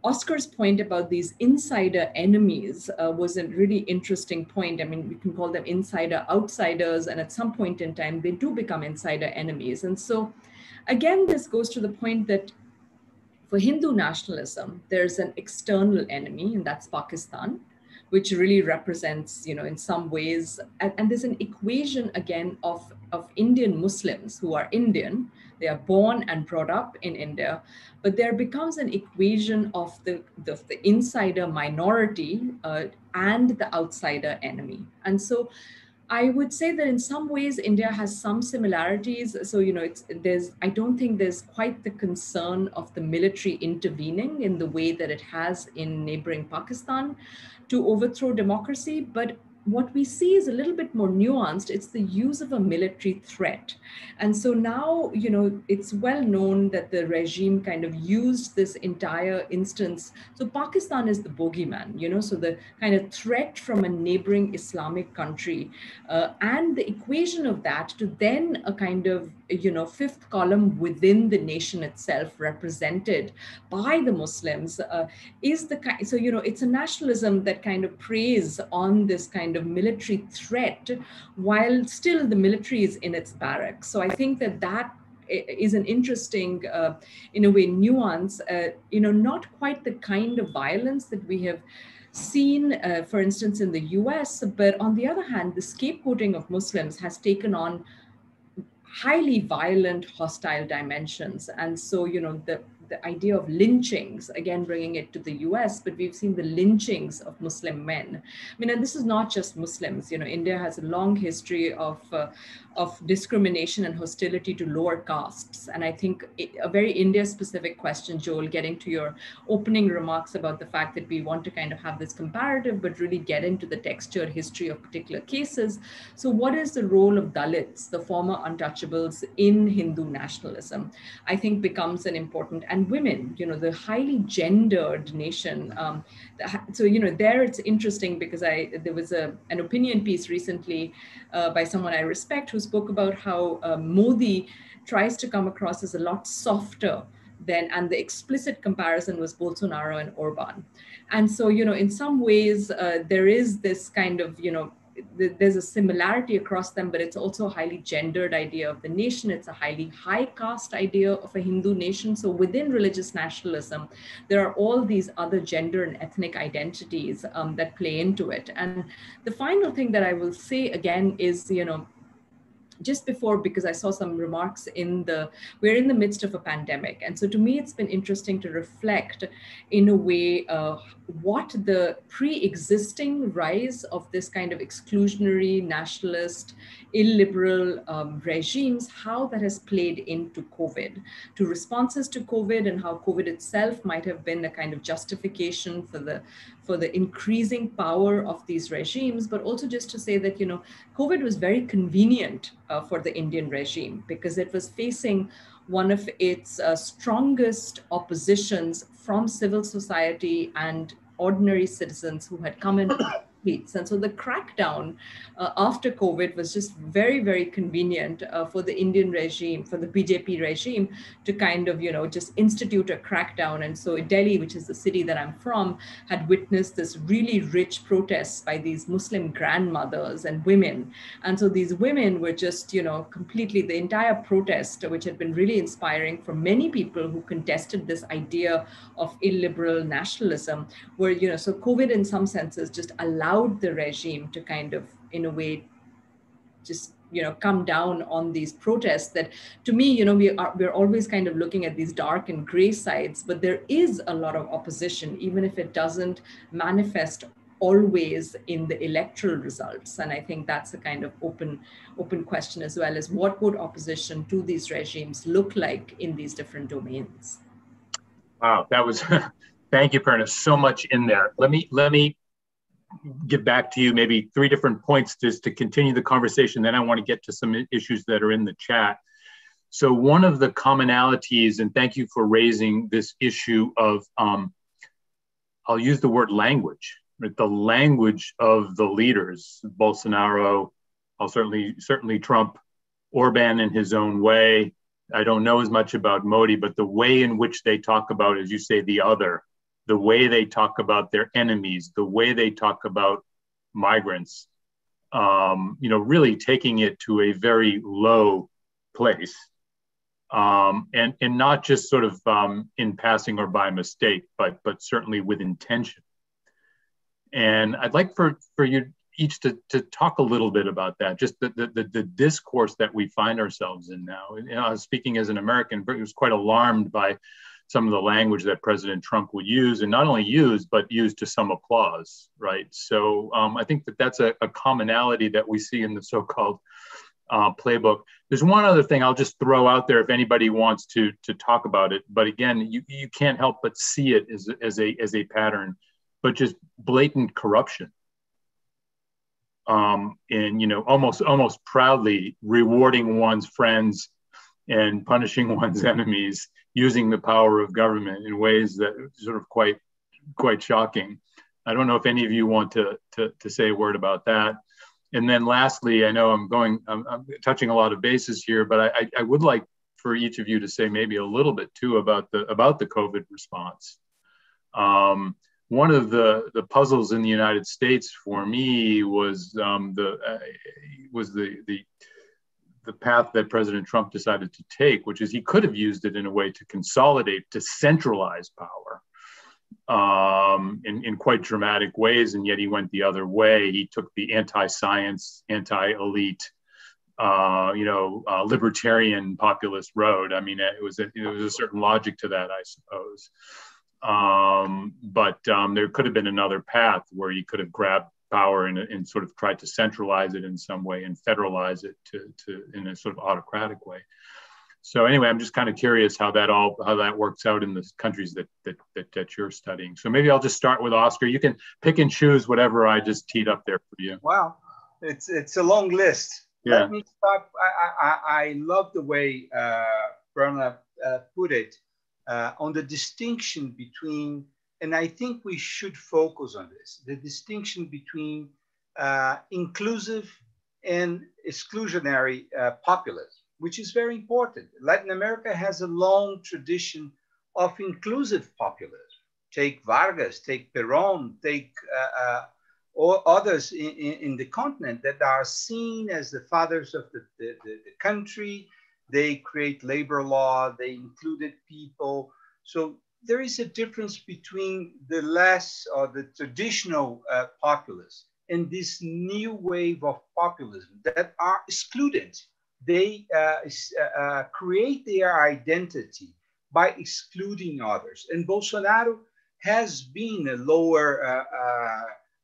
Oscar's point about these insider enemies uh, was a really interesting point. I mean, we can call them insider outsiders, and at some point in time, they do become insider enemies. And so, again, this goes to the point that for Hindu nationalism, there's an external enemy, and that's Pakistan which really represents, you know, in some ways, and, and, there's an equation again of, of Indian Muslims who are Indian, they are born and brought up in India, but there becomes an equation of the, the, the insider minority uh, and the outsider enemy. And so I would say that in some ways India has some similarities. So you know, it's there's I don't think there's quite the concern of the military intervening in the way that it has in neighboring Pakistan to overthrow democracy, but what we see is a little bit more nuanced. It's the use of a military threat. And so now, you know, it's well known that the regime kind of used this entire instance. So Pakistan is the bogeyman, you know, so the kind of threat from a neighboring Islamic country uh, and the equation of that to then a kind of, you know, fifth column within the nation itself represented by the Muslims uh, is the kind, so, you know, it's a nationalism that kind of preys on this kind of military threat while still the military is in its barracks. So I think that that is an interesting, uh, in a way, nuance, uh, you know, not quite the kind of violence that we have seen, uh, for instance, in the US, but on the other hand, the scapegoating of Muslims has taken on highly violent, hostile dimensions. And so, you know, the the idea of lynchings, again bringing it to the US, but we've seen the lynchings of Muslim men. I mean, and this is not just Muslims. You know, India has a long history of uh, of discrimination and hostility to lower castes. And I think a very India specific question, Joel, getting to your opening remarks about the fact that we want to kind of have this comparative, but really get into the texture history of particular cases. So, what is the role of Dalits, the former untouchables, in Hindu nationalism? I think becomes an important and women, you know, the highly gendered nation. Um, so, you know, there it's interesting because I there was a, an opinion piece recently uh, by someone I respect who spoke about how uh, Modi tries to come across as a lot softer than, and the explicit comparison was Bolsonaro and Orban. And so, you know, in some ways, uh, there is this kind of, you know, there's a similarity across them, but it's also a highly gendered idea of the nation. It's a highly high caste idea of a Hindu nation. So within religious nationalism, there are all these other gender and ethnic identities um, that play into it. And the final thing that I will say again is, you know, just before because I saw some remarks in the we're in the midst of a pandemic, and so to me it's been interesting to reflect in a way uh, what the pre-existing rise of this kind of exclusionary nationalist illiberal um, regimes, how that has played into COVID, to responses to COVID, and how COVID itself might have been a kind of justification for the for the increasing power of these regimes, but also just to say that you know COVID was very convenient uh, for the Indian regime because it was facing one of its uh, strongest oppositions from civil society and ordinary citizens who had come in and so the crackdown uh, after COVID was just very, very convenient uh, for the Indian regime, for the BJP regime to kind of, you know, just institute a crackdown. And so Delhi, which is the city that I'm from, had witnessed this really rich protests by these Muslim grandmothers and women. And so these women were just, you know, completely the entire protest, which had been really inspiring for many people who contested this idea of illiberal nationalism, were, you know, so COVID in some senses just allowed allowed the regime to kind of, in a way, just you know come down on these protests that to me you know we are we're always kind of looking at these dark and gray sides but there is a lot of opposition even if it doesn't manifest always in the electoral results. And i think that's a kind of open open question as well as what would opposition to these regimes look like in these different domains? Wow that was thank you Prerna so much in there. Let me let me get back to you maybe three different points just to continue the conversation. Then I want to get to some issues that are in the chat. So one of the commonalities, and thank you for raising this issue of, um, I'll use the word language, the language of the leaders, Bolsonaro, I'll certainly certainly Trump, Orban in his own way. I don't know as much about Modi, but the way in which they talk about, as you say, the other, the way they talk about their enemies, the way they talk about migrants, um, you know, really taking it to a very low place. Um, and, and not just sort of um, in passing or by mistake, but, but certainly with intention. And I'd like for, for you each to, to talk a little bit about that, just the, the, the discourse that we find ourselves in now. And, you know, speaking as an American, I was quite alarmed by some of the language that President Trump would use, and not only use, but use to some applause, right? So um, I think that that's a, a, commonality that we see in the so-called uh, playbook. There's one other thing I'll just throw out there if anybody wants to to talk about it. But again, you, you can't help but see it as, as a as a pattern, but just blatant corruption. Um, and you know, almost almost proudly rewarding one's friends and punishing one's enemies using the power of government in ways that sort of quite quite shocking. I don't know if any of you want to, to, to say a word about that. And then lastly, I know I'm going, I'm, I'm touching a lot of bases here, but I, I would like for each of you to say maybe a little bit too about the about the COVID response. Um, one of the, the puzzles in the United States for me was um, the uh, was the the the path that President Trump decided to take, which is he could have used it in a way to consolidate, to centralize power um, in, in quite dramatic ways, and yet he went the other way. He took the anti-science, anti-elite, uh, you know, uh, libertarian populist road. I mean, it was a, it was a certain logic to that, I suppose. Um, but um, there could have been another path where he could have grabbed power and, and sort of tried to centralize it in some way and federalize it to, to in a sort of autocratic way. So anyway, I'm just kind of curious how that all how that works out in the countries that that, that, that you're studying. So maybe I'll just start with Oscar. You can pick and choose whatever I just teed up there for you. Wow, it's it's a long list. Yeah. Let me start. I, I, I love the way uh, Prerna uh, put it uh, on the distinction between and I think we should focus on this, the distinction between uh, inclusive and exclusionary uh, populism, which is very important. Latin America has a long tradition of inclusive populism. Take Vargas, take Perón, take uh, uh or others in, in, the continent that are seen as the fathers of the, the, the country. They create labor law, they included people. So there is a difference between the less or the traditional uh, populists and this new wave of populism that are excluded. They uh, uh, uh, create their identity by excluding others. And Bolsonaro has been a lower uh, uh,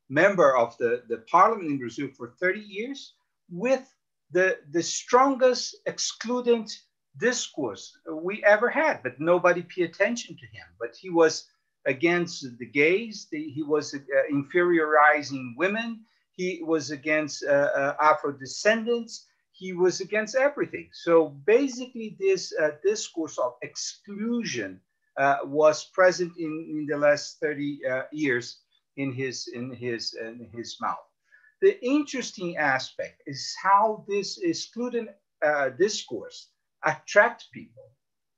member of the, the parliament in Brazil for 30 years with the, the strongest excludent discourse we ever had, but nobody paid attention to him. But he was against the gays, the, he was uh, inferiorizing women, he was against uh, uh, Afro descendants, he was against everything. So basically, this uh, discourse of exclusion uh, was present in, in the last 30 uh, years in his, in, his, in his mouth. The interesting aspect is how this excluding discourse attract people.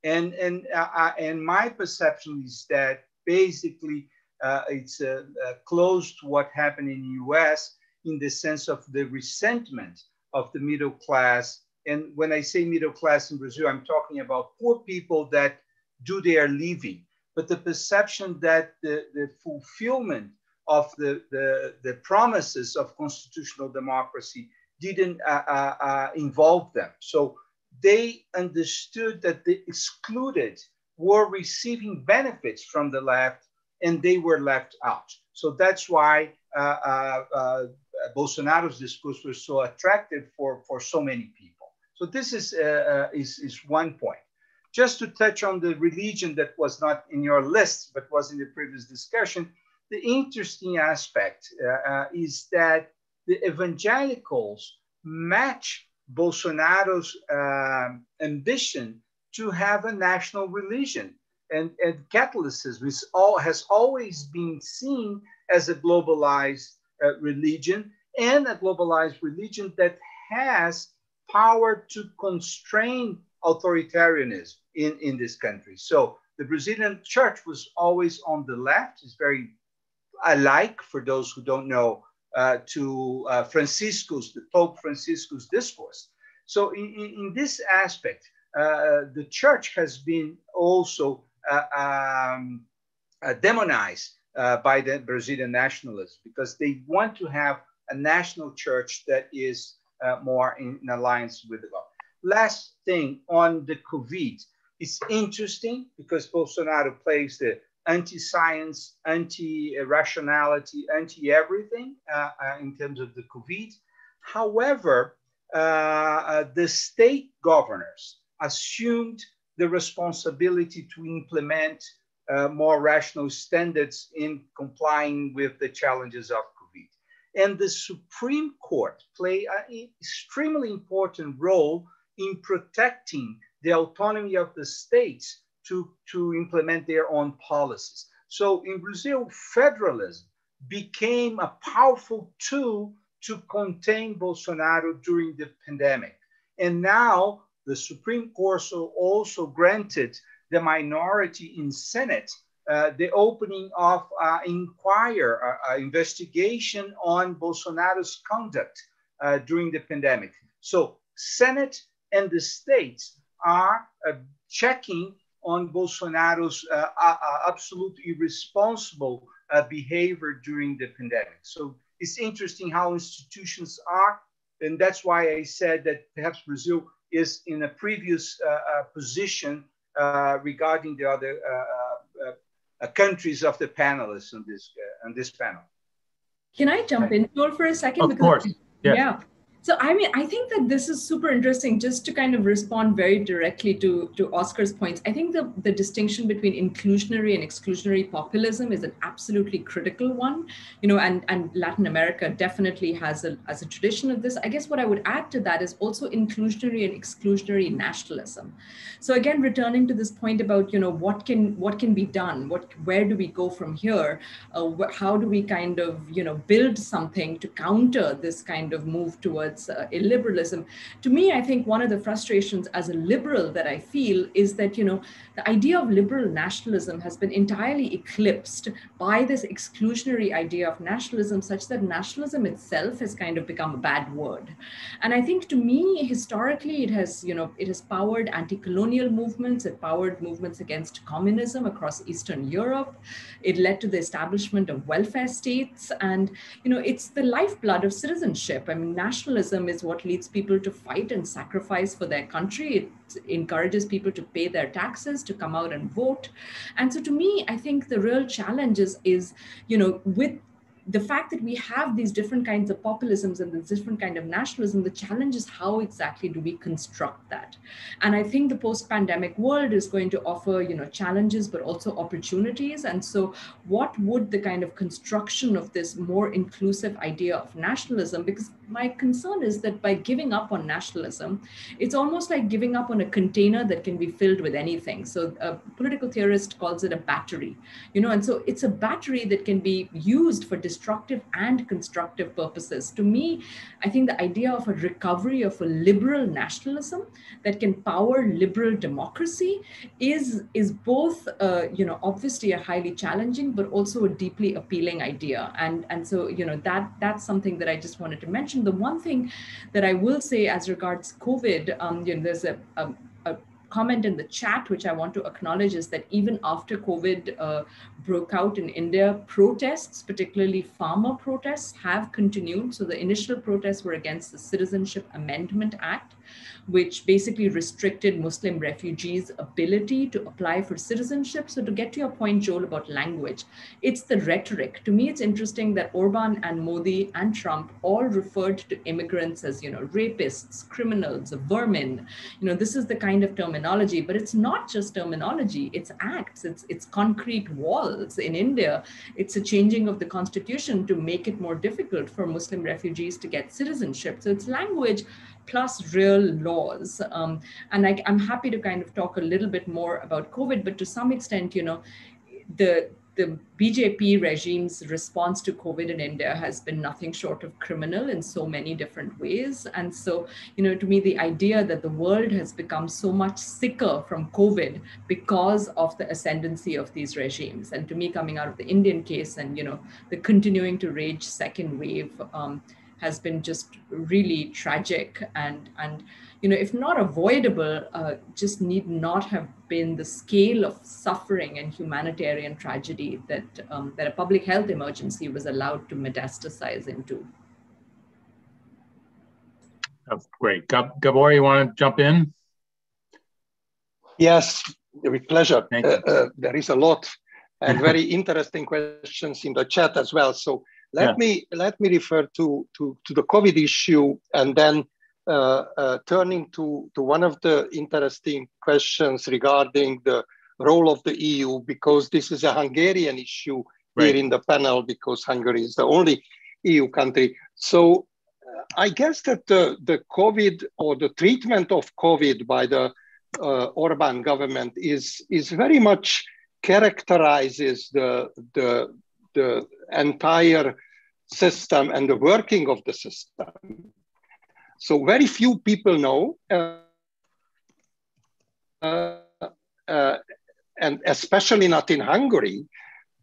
And, and, uh, uh, and my perception is that basically uh, it's uh, uh, close to what happened in the US in the sense of the resentment of the middle class. And when I say middle class in Brazil, I'm talking about poor people that do their living. But the perception that the, the fulfillment of the, the, the promises of constitutional democracy didn't uh, involve them. So they understood that the excluded were receiving benefits from the left and they were left out. So that's why uh, uh, uh, Bolsonaro's discourse was so attractive for, for so many people. So this is, uh, uh, is, is one point. Just to touch on the religion that was not in your list, but was in the previous discussion, the interesting aspect is that the evangelicals match Bolsonaro's uh, ambition to have a national religion. and, and Catholicism is all, has always been seen as a globalized uh, religion and a globalized religion that has power to constrain authoritarianism in, in this country. So the Brazilian church was always on the left. It's very alike, for those who don't know, uh, to uh, Francisco's, the Pope Francisco's discourse. So in, in, this aspect, uh, the church has been also uh, um, uh, demonized uh, by the Brazilian nationalists because they want to have a national church that is more in, in alliance with the God. Last thing on the COVID, it's interesting because Bolsonaro plays the anti-science, anti-rationality, anti-everything uh, uh, in terms of the COVID. However, uh, uh, the state governors assumed the responsibility to implement uh, more rational standards in complying with the challenges of COVID. And the Supreme Court play an extremely important role in protecting the autonomy of the states to, to implement their own policies. So in Brazil, federalism became a powerful tool to contain Bolsonaro during the pandemic. And now the Supreme Court also granted the minority in Senate uh, the opening of uh, inquire, uh, investigation on Bolsonaro's conduct uh, during the pandemic. So Senate and the states are uh, checking on Bolsonaro's uh, uh, uh, absolute irresponsible uh, behavior during the pandemic. So it's interesting how institutions are, and that's why I said that perhaps Brazil is in a previous uh, position regarding the other countries of the panelists on this on this panel. Can I jump in, Joel, for a second? Of because, course. Yeah. yeah. So, I mean, I think that this is super interesting just to kind of respond very directly to, to Oscar's points. I think the, the distinction between inclusionary and exclusionary populism is an absolutely critical one, you know, and, and Latin America definitely has a, has a tradition of this. I guess what I would add to that is also inclusionary and exclusionary nationalism. So again, returning to this point about, you know, what can, what can be done? What, where do we go from here? Uh, how do we kind of, you know, build something to counter this kind of move towards towards uh, illiberalism. To me, I think one of the frustrations as a liberal that I feel is that, you know, the idea of liberal nationalism has been entirely eclipsed by this exclusionary idea of nationalism, such that nationalism itself has kind of become a bad word. And I think to me, historically, it has, you know, it has powered anti-colonial movements, it powered movements against communism across Eastern Europe. It led to the establishment of welfare states. And, you know, it's the lifeblood of citizenship. I mean, nationalism is what leads people to fight and sacrifice for their country. It encourages people to pay their taxes, to come out and vote. And so to me, I think the real challenge is, is you know, with the fact that we have these different kinds of populisms and this different kind of nationalism, the challenge is how exactly do we construct that? And I think the post-pandemic world is going to offer, you know, challenges, but also opportunities. And so what would the kind of construction of this more inclusive idea of nationalism, because my concern is that by giving up on nationalism, it's almost like giving up on a container that can be filled with anything. So a political theorist calls it a battery, you know, and so it's a battery that can be used for destructive and constructive purposes. To me, I think the idea of a recovery of a liberal nationalism that can power liberal democracy is, is both, uh, you know, obviously a highly challenging, but also a deeply appealing idea. And, and so, you know, that that's something that I just wanted to mention. The one thing that I will say as regards COVID, um, you know, there's a, a, comment in the chat, which I want to acknowledge, is that even after COVID uh, broke out in India, protests, particularly farmer protests, have continued. So the initial protests were against the Citizenship Amendment Act, which basically restricted Muslim refugees' ability to apply for citizenship. So to get to your point, Joel, about language, it's the rhetoric. To me, it's interesting that Orban and Modi and Trump all referred to immigrants as, you know, rapists, criminals, vermin. You know, this is the kind of terminology, but it's not just terminology, it's acts, it's, it's concrete walls. In India, it's a changing of the constitution to make it more difficult for Muslim refugees to get citizenship. So it's language plus real laws. Um, and I, I'm happy to kind of talk a little bit more about COVID, but to some extent, you know, the the BJP regime's response to COVID in India has been nothing short of criminal in so many different ways. And so, you know, to me, the idea that the world has become so much sicker from COVID because of the ascendancy of these regimes, and to me, coming out of the Indian case and, you know, the continuing to rage second wave um, has been just really tragic and, and, you know, if not avoidable, uh, just need not have been the scale of suffering and humanitarian tragedy that, um, that a public health emergency was allowed to metastasize into. That's great. Gab- Gabor, you want to jump in? Yes, with pleasure. Thank you. Uh, uh, there is a lot and very interesting questions in the chat as well. So let Yeah. me let me refer to, to, to the COVID issue and then uh, uh, turning to, to one of the interesting questions regarding the role of the EU, because this is a Hungarian issue Right. here in the panel, because Hungary is the only EU country. So uh, I guess that the, the COVID or the treatment of COVID by the uh, Orban government is, is very much characterizes the, the, the entire system and the working of the system. So very few people know, uh, uh, uh, and especially not in Hungary,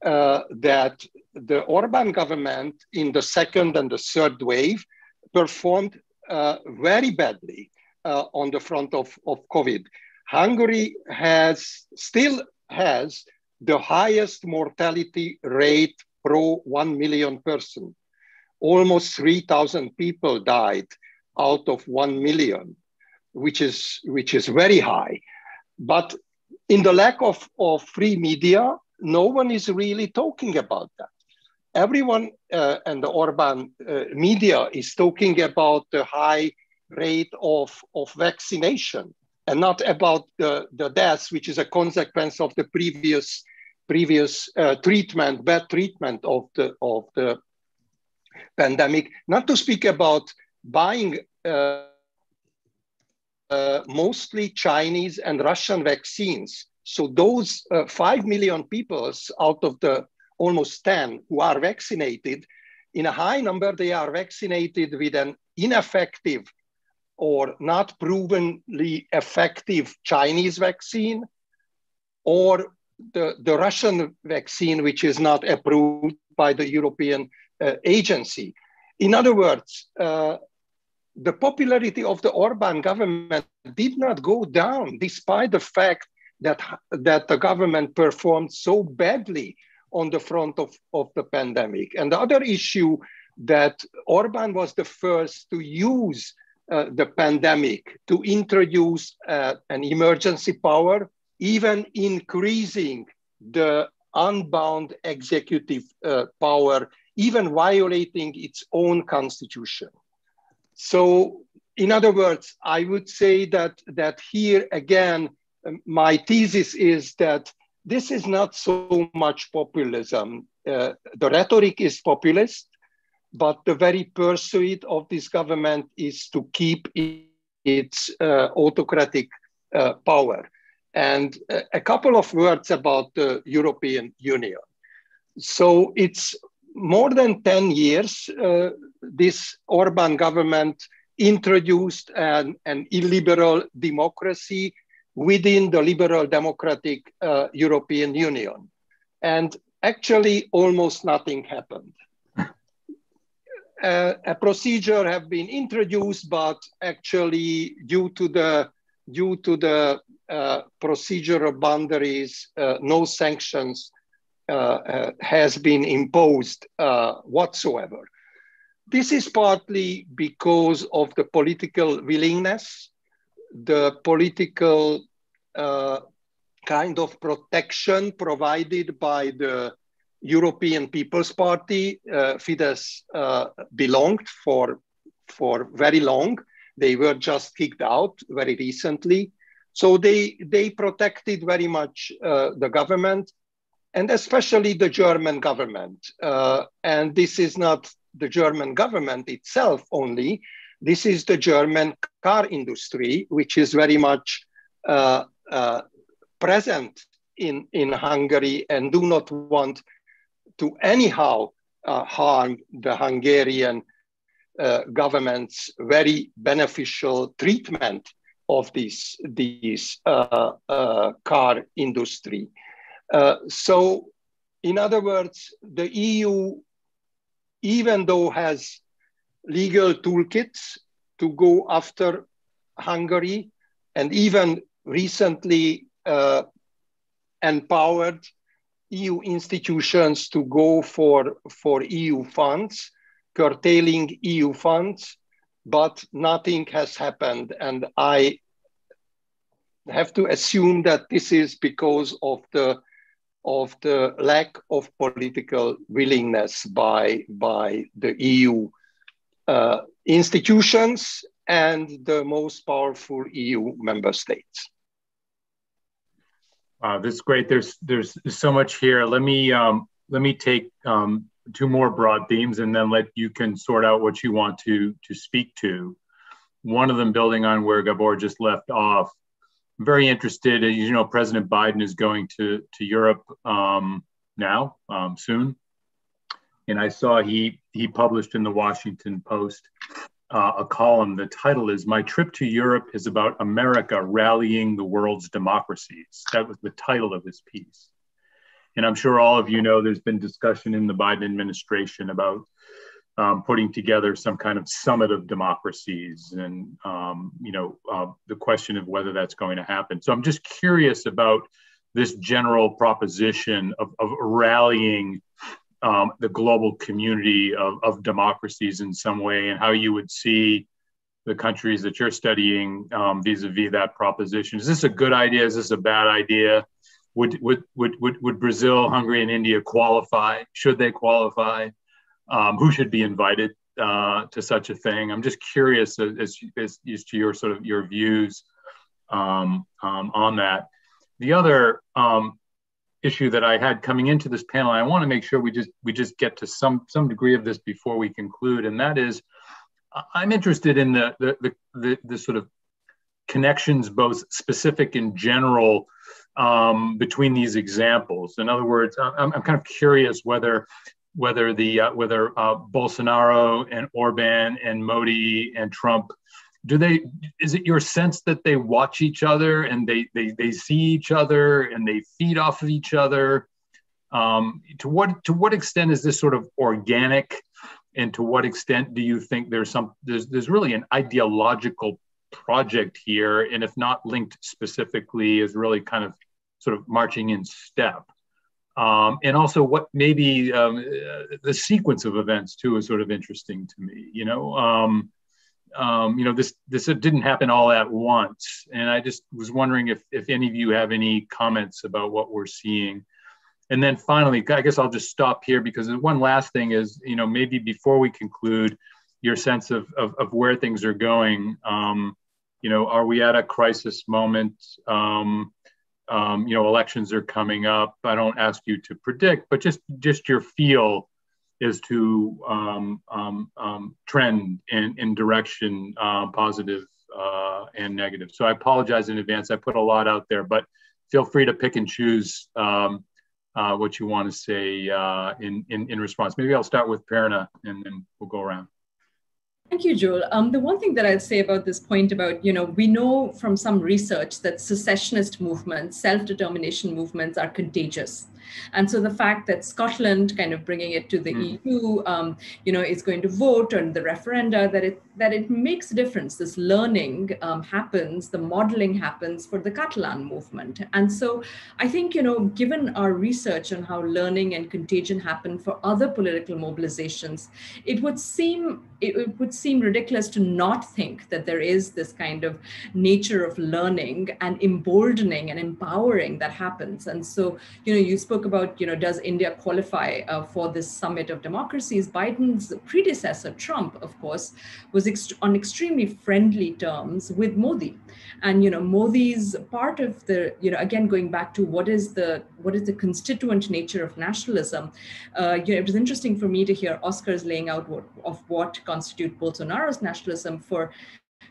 uh, that the Orban government in the second and the third wave performed uh, very badly uh, on the front of, of COVID. Hungary has still has the highest mortality rate per 1 million person. Almost 3,000 people died out of 1 million, which is, which is very high. But in the lack of, of free media, no one is really talking about that. Everyone uh, and the Orban uh, media is talking about the high rate of, of vaccination and not about the, the deaths, which is a consequence of the previous, previous uh, treatment, bad treatment of the, of the pandemic. Not to speak about buying uh, uh, mostly Chinese and Russian vaccines. So those uh, 5 million people out of the almost 10 who are vaccinated, in a high number, they are vaccinated with an ineffective or not provenly effective Chinese vaccine or the, the Russian vaccine, which is not approved by the European uh, agency. In other words, uh, the popularity of the Orban government did not go down despite the fact that, that the government performed so badly on the front of, of the pandemic. And the other issue that Orban was the first to use uh, the pandemic to introduce uh, an emergency power, even increasing the unbound executive uh, power, even violating its own constitution. So, in other words, I would say that, that here again, um, my thesis is that this is not so much populism. Uh, the rhetoric is populist, but the very pursuit of this government is to keep its uh, autocratic uh, power. And a couple of words about the European Union. So it's more than 10 years, uh, this Orban government introduced an, an illiberal democracy within the liberal democratic uh, European Union. And actually, almost nothing happened. Uh, a procedure have been introduced, but actually, due to the due to the procedural boundaries, uh, no sanctions uh, has been imposed whatsoever. This is partly because of the political willingness, the political uh, kind of protection provided by the European People's Party. Uh, Fidesz uh, belonged for, for very long. They were just kicked out very recently. So they, they protected very much the government and especially the German government. and this is not the German government itself only, This is the German car industry, which is very much uh, uh, present in, in Hungary and do not want to anyhow uh, harm the Hungarian uh, government's very beneficial treatment of this, this uh, uh, car industry. Uh, so, in other words, the EU, even though has legal toolkits to go after Hungary, and even recently uh, empowered EU institutions to go for, for EU funds, curtailing EU funds, but nothing has happened. And I have to assume that this is because of the of the lack of political willingness by by the EU uh, institutions and the most powerful EU member states. Wow, this is great. There's there's so much here. Let me um, let me take um, two more broad themes, and then let you can sort out what you want to to speak to. One of them, building on where Gabor just left off. I'm very interested. As you know, President Biden is going to to Europe um, now um, soon, and I saw he he published in the Washington Post uh, a column. The title is My Trip to Europe is About America Rallying the World's Democracies. That was the title of his piece. And I'm sure all of you know there's been discussion in the Biden administration about um, putting together some kind of summit of democracies and, um, you know, uh, the question of whether that's going to happen. So I'm just curious about this general proposition of, of rallying um, the global community of, of democracies in some way and how you would see the countries that you're studying um, vis-a-vis that proposition. Is this a good idea? Is this a bad idea? Would, would, would, would, would Brazil, Hungary, and India qualify? Should they qualify? Um, who should be invited uh, to such a thing? I'm just curious as, as, as to your sort of your views um, um, on that. The other um, issue that I had coming into this panel. I want to make sure we just we just get to some some degree of this before we conclude, and that is, I'm interested in the the the, the, the sort of connections, both specific and general, um, between these examples. In other words, I'm, I'm kind of curious whether whether the uh, whether uh, Bolsonaro and Orban and Modi and Trump do they is it your sense that they watch each other and they they, they see each other and they feed off of each other um, to what to what extent is this sort of organic and to what extent do you think there's some there's there's really an ideological project here and if not linked specifically is really kind of sort of marching in step um, and also what maybe um, the sequence of events too is sort of interesting to me you know um, um, you know, this this didn't happen all at once, and I just was wondering if if any of you have any comments about what we're seeing. And then finally, I guess I'll just stop here because one last thing is, you know, maybe before we conclude, your sense of of, of where things are going. Um, you know, are we at a crisis moment? Um, um, you know, elections are coming up. I don't ask you to predict, but just just your feel is to um, um, um, trend in, in direction uh, positive, uh, and negative. So I apologize in advance. I put a lot out there, but feel free to pick and choose um, uh, what you want to say uh, in, in, in response. Maybe I'll start with Prerna and then we'll go around. Thank you, Joel. Um, the one thing that I'll say about this point about, you know, we know from some research that secessionist movements, self-determination movements are contagious. And so the fact that Scotland kind of bringing it to the mm. EU, um, you know, is going to vote on the referenda, that it that it makes a difference. This learning um, happens, the modeling happens for the Catalan movement. And so I think, you know, given our research on how learning and contagion happen for other political mobilizations, it would seem it, it would seem ridiculous to not think that there is this kind of nature of learning and emboldening and empowering that happens. And so, you know, you spoke spoke about, you know, does India qualify uh, for this summit of democracies? Biden's predecessor, Trump, of course, was ext- on extremely friendly terms with Modi, and you know, Modi's part of the, you know, again going back to what is the what is the constituent nature of nationalism. Uh, you know, it was interesting for me to hear Oscar's laying out what, of what constitute Bolsonaro's nationalism for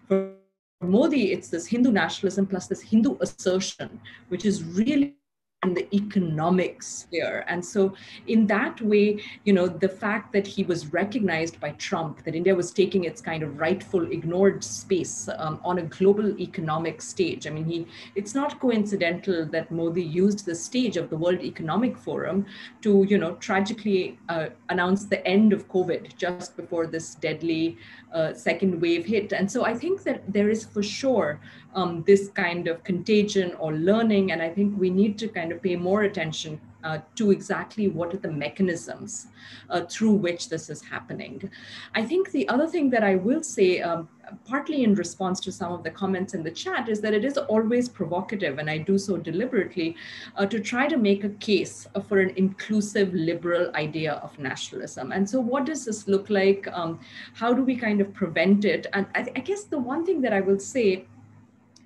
for Modi, it's this Hindu nationalism plus this Hindu assertion, which is really in the economic sphere. And so, in that way, you know, the fact that he was recognized by Trump, that India was taking its kind of rightful ignored space um, on a global economic stage. I mean, he it's not coincidental that Modi used the stage of the World Economic Forum to, you know, tragically uh, announce the end of COVID just before this deadly uh, second wave hit. And so, I think that there is for sure um, this kind of contagion or learning. And I think we need to kind of pay more attention uh, to exactly what are the mechanisms uh, through which this is happening. I think the other thing that I will say, um, partly in response to some of the comments in the chat, is that it is always provocative, and I do so deliberately, uh, to try to make a case for an inclusive liberal idea of nationalism. And so, what does this look like? Um, how do we kind of prevent it? And I, I guess the one thing that I will say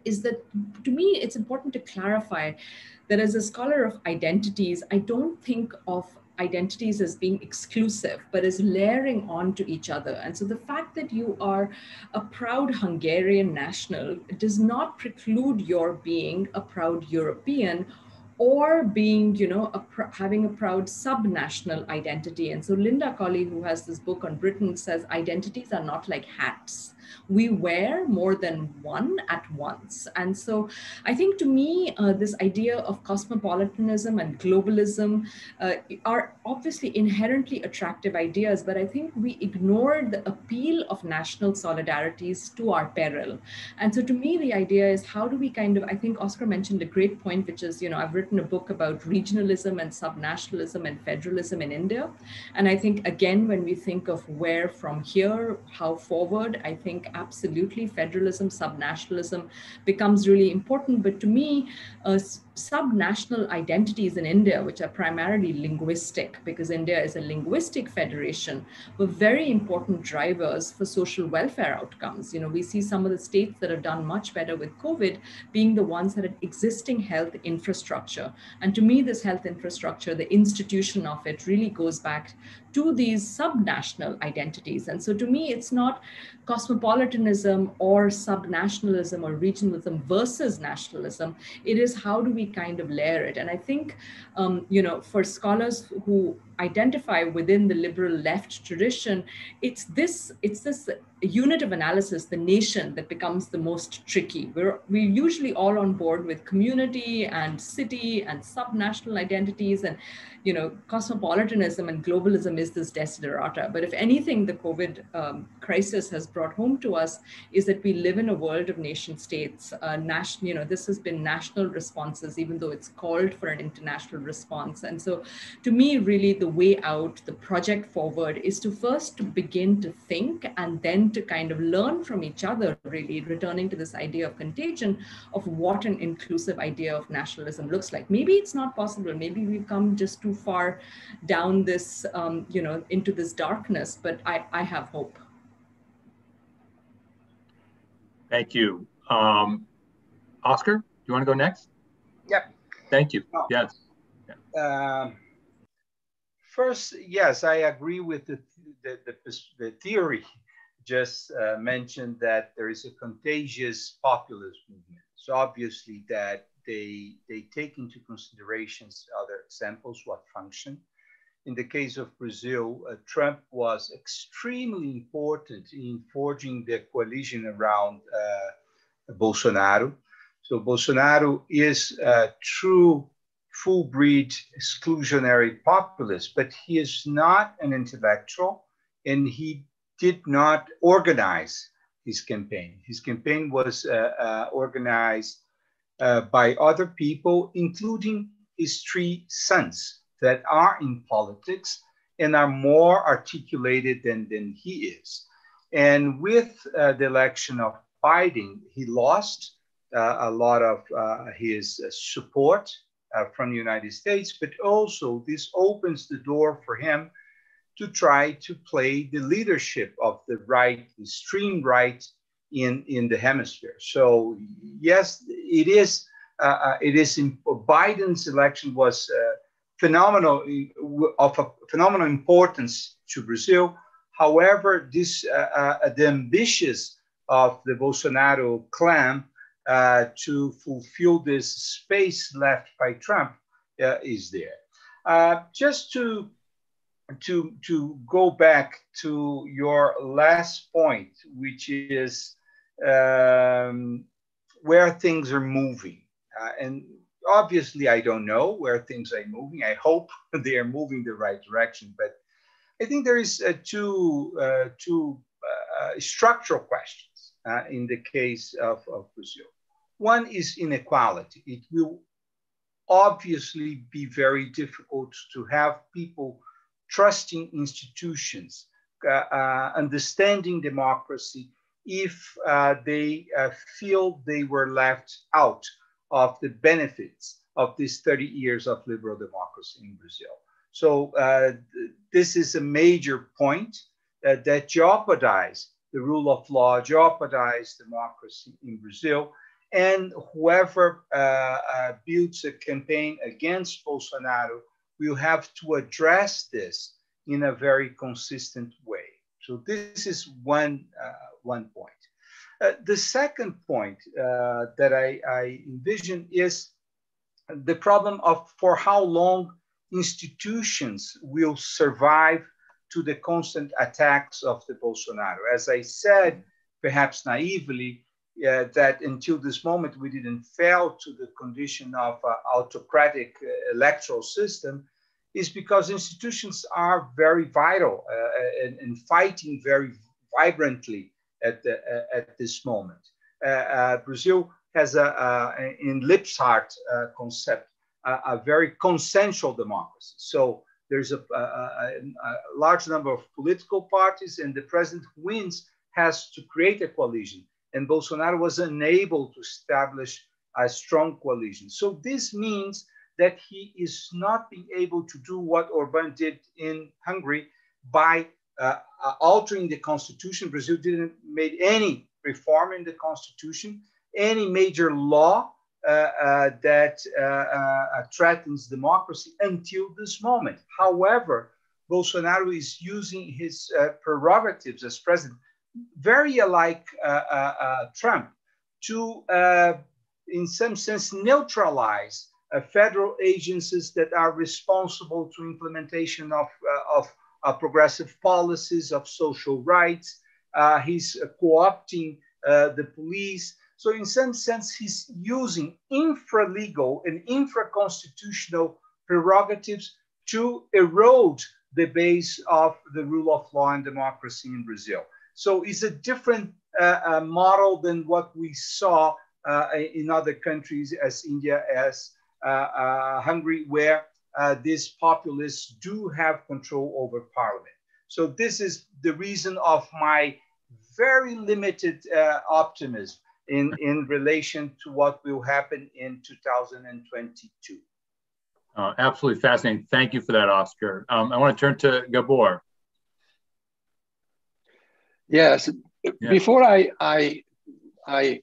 is that to me, it's important to clarify that as a scholar of identities, I don't think of identities as being exclusive, but as layering on to each other. And so the fact that you are a proud Hungarian national does not preclude your being a proud European or being, you know, a having a proud subnational identity. And so Linda Colley, who has this book on Britain, says identities are not like hats we wear more than one at once. And so I think to me, uh, this idea of cosmopolitanism and globalism uh, are obviously inherently attractive ideas, but I think we ignore the appeal of national solidarities to our peril. And so to me, the idea is how do we kind of, I think Oscar mentioned a great point, which is, you know, I've written a book about regionalism and subnationalism and federalism in India. And I think, again, when we think of where from here, how forward, I think absolutely federalism, subnationalism becomes really important. But to me, uh, subnational identities in India, which are primarily linguistic, because India is a linguistic federation, were very important drivers for social welfare outcomes. You know, we see some of the states that have done much better with COVID being the ones that had existing health infrastructure. And to me, this health infrastructure, the institution of it really goes back to these subnational identities. And so to me, it's not cosmopolitanism or subnationalism or regionalism versus nationalism. It is how do we kind of layer it? And I think, um, you know, for scholars who identify within the liberal left tradition, it's this, it's this unit of analysis, the nation, that becomes the most tricky. We're, we're usually all on board with community and city and subnational identities and, you know, cosmopolitanism and globalism is this desiderata. But if anything, the COVID um, crisis has brought home to us is that we live in a world of nation states. Uh, national, you know, this has been national responses, even though it's called for an international response. And so to me, really the way out, the project forward is to first begin to think and then to kind of learn from each other, really returning to this idea of contagion of what an inclusive idea of nationalism looks like. Maybe it's not possible. Maybe we've come just too far down this, um, you know, into this darkness, but I, I have hope. Thank you. Um, Oscar, do you want to go next? Yep. Thank you. Oh. Yes. Uh, first, yes, I agree with the, the, the, the theory just uh, mentioned that there is a contagious populist movement. So obviously that they, they take into considerations other examples, what function. In the case of Brazil, uh, Trump was extremely important in forging the coalition around uh, Bolsonaro. So Bolsonaro is a true full breed exclusionary populist, but he is not an intellectual and he did not organize his campaign. His campaign was uh, uh, organized uh, by other people, including his three sons that are in politics and are more articulated than, than he is. And with uh, the election of Biden, he lost uh, a lot of uh, his support uh, from the United States, but also this opens the door for him to try to play the leadership of the right, the extreme right in, in the hemisphere. So yes, it is. Uh, uh it is in, Biden's election was uh, phenomenal of a phenomenal importance to Brazil. However, this uh, uh, the ambitious of the Bolsonaro clan uh, to fulfill this space left by Trump uh, is there. Uh, just to to to go back to your last point, which is um, where things are moving, uh, and obviously I don't know where things are moving. I hope they are moving the right direction, but I think there is uh, two uh, two structural questions in the case of, of Brazil. One is inequality. It will obviously be very difficult to have people trusting institutions, uh, uh, understanding democracy, if uh, they uh, feel they were left out of the benefits of these 30 years of liberal democracy in Brazil. So uh, th this is a major point that jeopardize the rule of law jeopardize democracy in Brazil. And whoever uh, uh, builds a campaign against Bolsonaro will have to address this in a very consistent way. So this is one, uh, one point. Uh, the second point uh, that I, I envision is the problem of for how long institutions will survive to the constant attacks of the Bolsonaro. As I said, perhaps naively, uh, that until this moment we didn't fail to the condition of uh, autocratic uh, electoral system is because institutions are very vital uh, and, and, fighting very vibrantly at, the, uh, at this moment. Uh, Brazil has a, a in Lijphart concept a, a, very consensual democracy. So there's a, a, large number of political parties, and the president wins has to create a coalition. And Bolsonaro was unable to establish a strong coalition. So this means that he is not being able to do what Orban did in Hungary by uh, uh altering the constitution. Brazil didn't make any reform in the constitution, any major law uh, uh, that uh, threatens democracy until this moment. However, Bolsonaro is using his prerogatives as president very like uh, uh, uh, Trump to, in some sense, neutralize uh, federal agencies that are responsible to implementation of, uh, of uh, progressive policies of social rights. he's co-opting the police. So in some sense, he's using infra-legal and infra-constitutional prerogatives to erode the base of the rule of law and democracy in Brazil. So it's a different uh, uh, model than what we saw uh, in other countries as India, as uh, Hungary, where these populists do have control over parliament. So this is the reason of my very limited optimism in, in relation to what will happen in 2022. Uh, absolutely fascinating. Thank you for that, Oscar. Um, I want to turn to Gabor. Yes. Yeah. Before I, I, I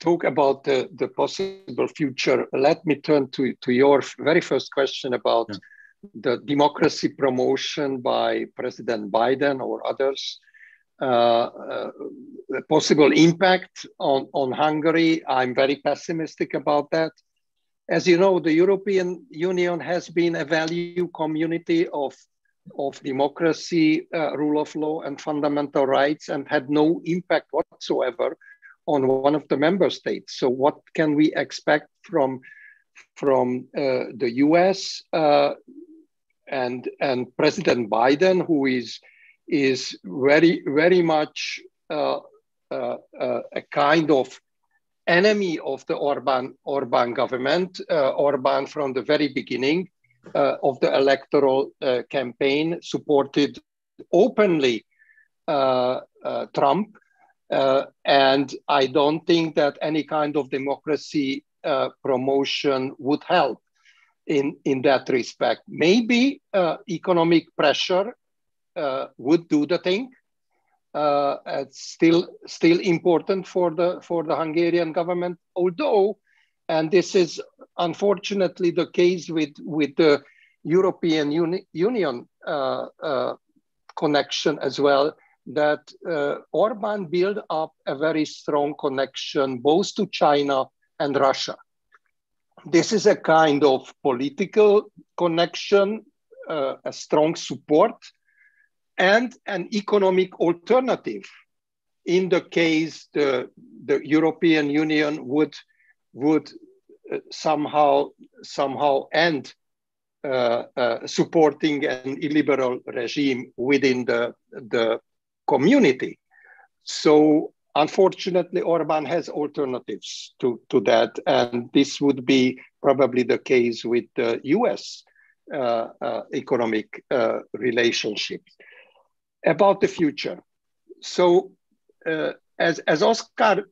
talk about the, the possible future, let me turn to, to your very first question about yeah. the democracy promotion by President Biden or others. Uh, uh, possible impact on, on Hungary. I'm very pessimistic about that. As you know, the European Union has been a value community of, of democracy, uh, rule of law, and fundamental rights, and had no impact whatsoever on one of the member states. So, what can we expect from, from uh, the US uh, and, and President Biden, who is is very, very much uh, uh, uh, a kind of enemy of the Orban, Orban government. Orban, from the very beginning of the electoral uh, campaign, supported openly Trump. and I don't think that any kind of democracy promotion would help. in, in that respect. Maybe uh, economic pressure uh, would do the thing. Uh, it's still still important for the for the Hungarian government, although, and this is unfortunately the case with with the European Uni Union uh, uh, connection as well. That uh, Orban built up a very strong connection both to China and Russia this is a kind of political connection, uh, a strong support, and an economic alternative in the case the, the European Union would, would uh, somehow, somehow end uh, uh, supporting an illiberal regime within the, the community. So Unfortunately, Orban has alternatives to, to that, and this would be probably the case with the US uh, uh, economic uh, relationships. About the future. So, as, as Oscar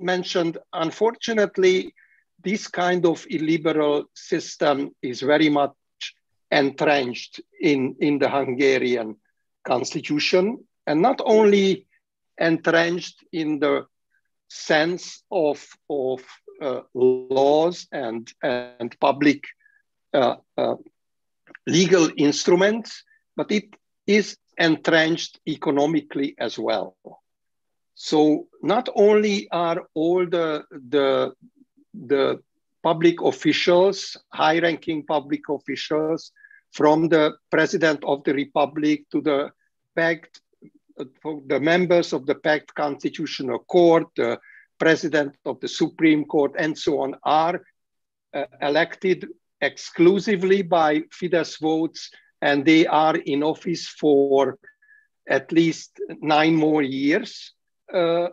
mentioned, unfortunately, this kind of illiberal system is very much entrenched in, in the Hungarian constitution, and not only entrenched in the sense of, of uh, laws and, and public uh, uh, legal instruments, but it is entrenched economically as well. So not only are all the, the, the public officials, high-ranking public officials, from the president of the republic to the pact the members of the pact constitutional court, the president of the Supreme Court, and so on, are uh, elected exclusively by Fidesz votes, and they are in office for at least nine more years. Uh,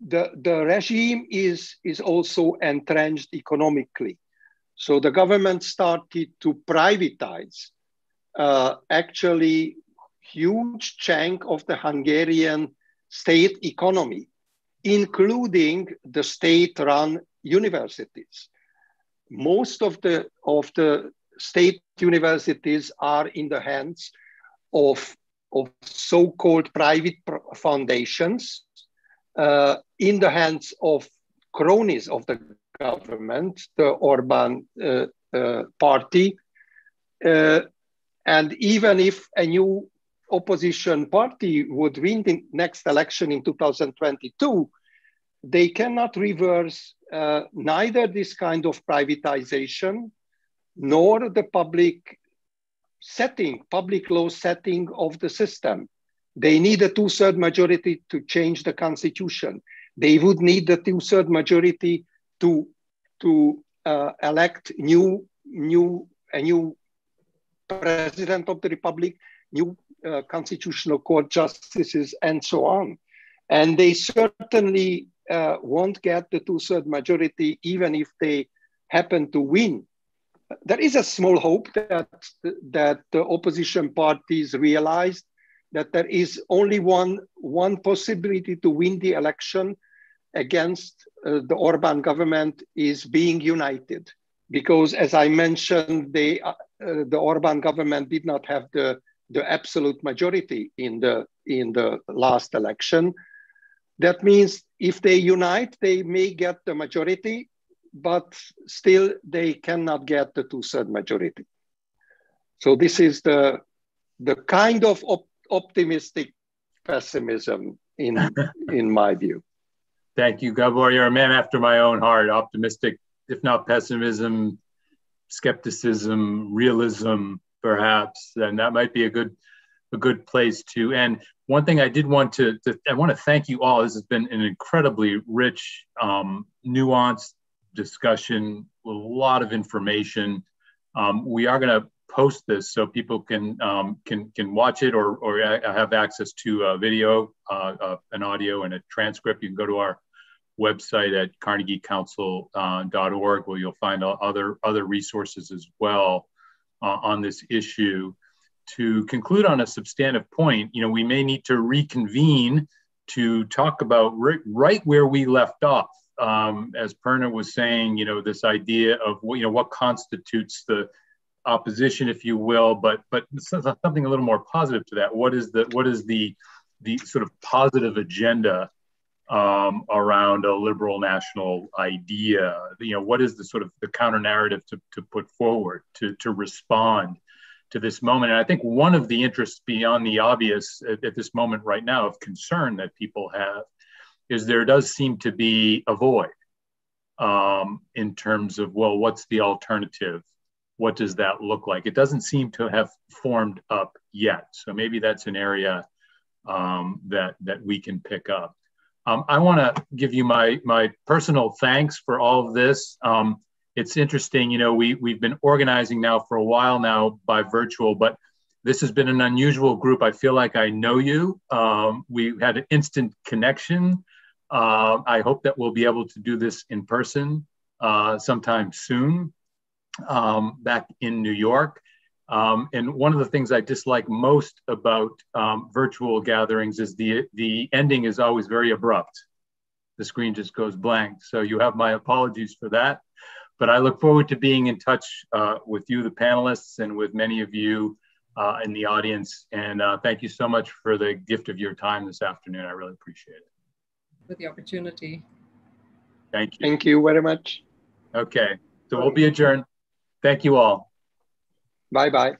the, the regime is, is also entrenched economically. So the government started to privatize uh, actually huge chunk of the Hungarian state economy, including the state-run universities. Most of the, of the state universities are in the hands of, of so-called private foundations, uh, in the hands of cronies of the government, the Orban uh, uh, party. Uh, and even if a new opposition party would win the next election in 2022, they cannot reverse uh, neither this kind of privatization nor the public setting, public law setting of the system. They need a two-third majority to change the constitution. They would need a two-third majority to, to uh, elect new, new, a new president of the republic, new uh, constitutional court justices, and so on. And they certainly uh, won't get the two-third majority, even if they happen to win. There is a small hope that, that the opposition parties realized that there is only one, one possibility to win the election against uh, the Orban government is being united. Because as I mentioned, they, uh, the Orban government did not have the the absolute majority in the in the last election. That means if they unite, they may get the majority, but still they cannot get the two-third majority. So this is the the kind of op optimistic pessimism in in my view. Thank you, Gabor. You're a man after my own heart. Optimistic, if not pessimism, skepticism, realism, perhaps, and that might be a good a good place to end. One thing I did want to, to I want to thank you all. This has been an incredibly rich, um, nuanced discussion a lot of information. Um, we are going to post this so people can um, can can watch it or or have access to a video, uh, uh, an audio, and a transcript. You can go to our website at carnegiecouncil.org where you'll find other other resources as well uh, on this issue. To conclude on a substantive point, you know, we may need to reconvene to talk about right, right where we left off um, as Prerna was saying, you know, this idea of you know what constitutes the opposition, if you will, but but something a little more positive to that. What is the what is the the sort of positive agenda um, around a liberal national idea? You know, what is the sort of the counter narrative to, to put forward to to respond to this moment? And I think one of the interests beyond the obvious at, at this moment right now of concern that people have is there does seem to be a void um, in terms of well, what's the alternative? what does that look like? It doesn't seem to have formed up yet. So maybe that's an area um, that, that we can pick up. Um, I want to give you my, my personal thanks for all of this. Um, it's interesting, you know, we, we've been organizing now for a while now by virtual, but this has been an unusual group. I feel like I know you. Um, we had an instant connection. Uh, I hope that we'll be able to do this in person uh, sometime soon um, back in New York. Um, and one of the things I dislike most about um, virtual gatherings is the, the ending is always very abrupt. The screen just goes blank. So you have my apologies for that. But I look forward to being in touch uh, with you, the panelists, and with many of you uh, in the audience. And uh, thank you so much for the gift of your time this afternoon. I really appreciate it. For the opportunity. Thank you. Thank you very much. Okay. So we'll be adjourned. Thank you all. Bye bye.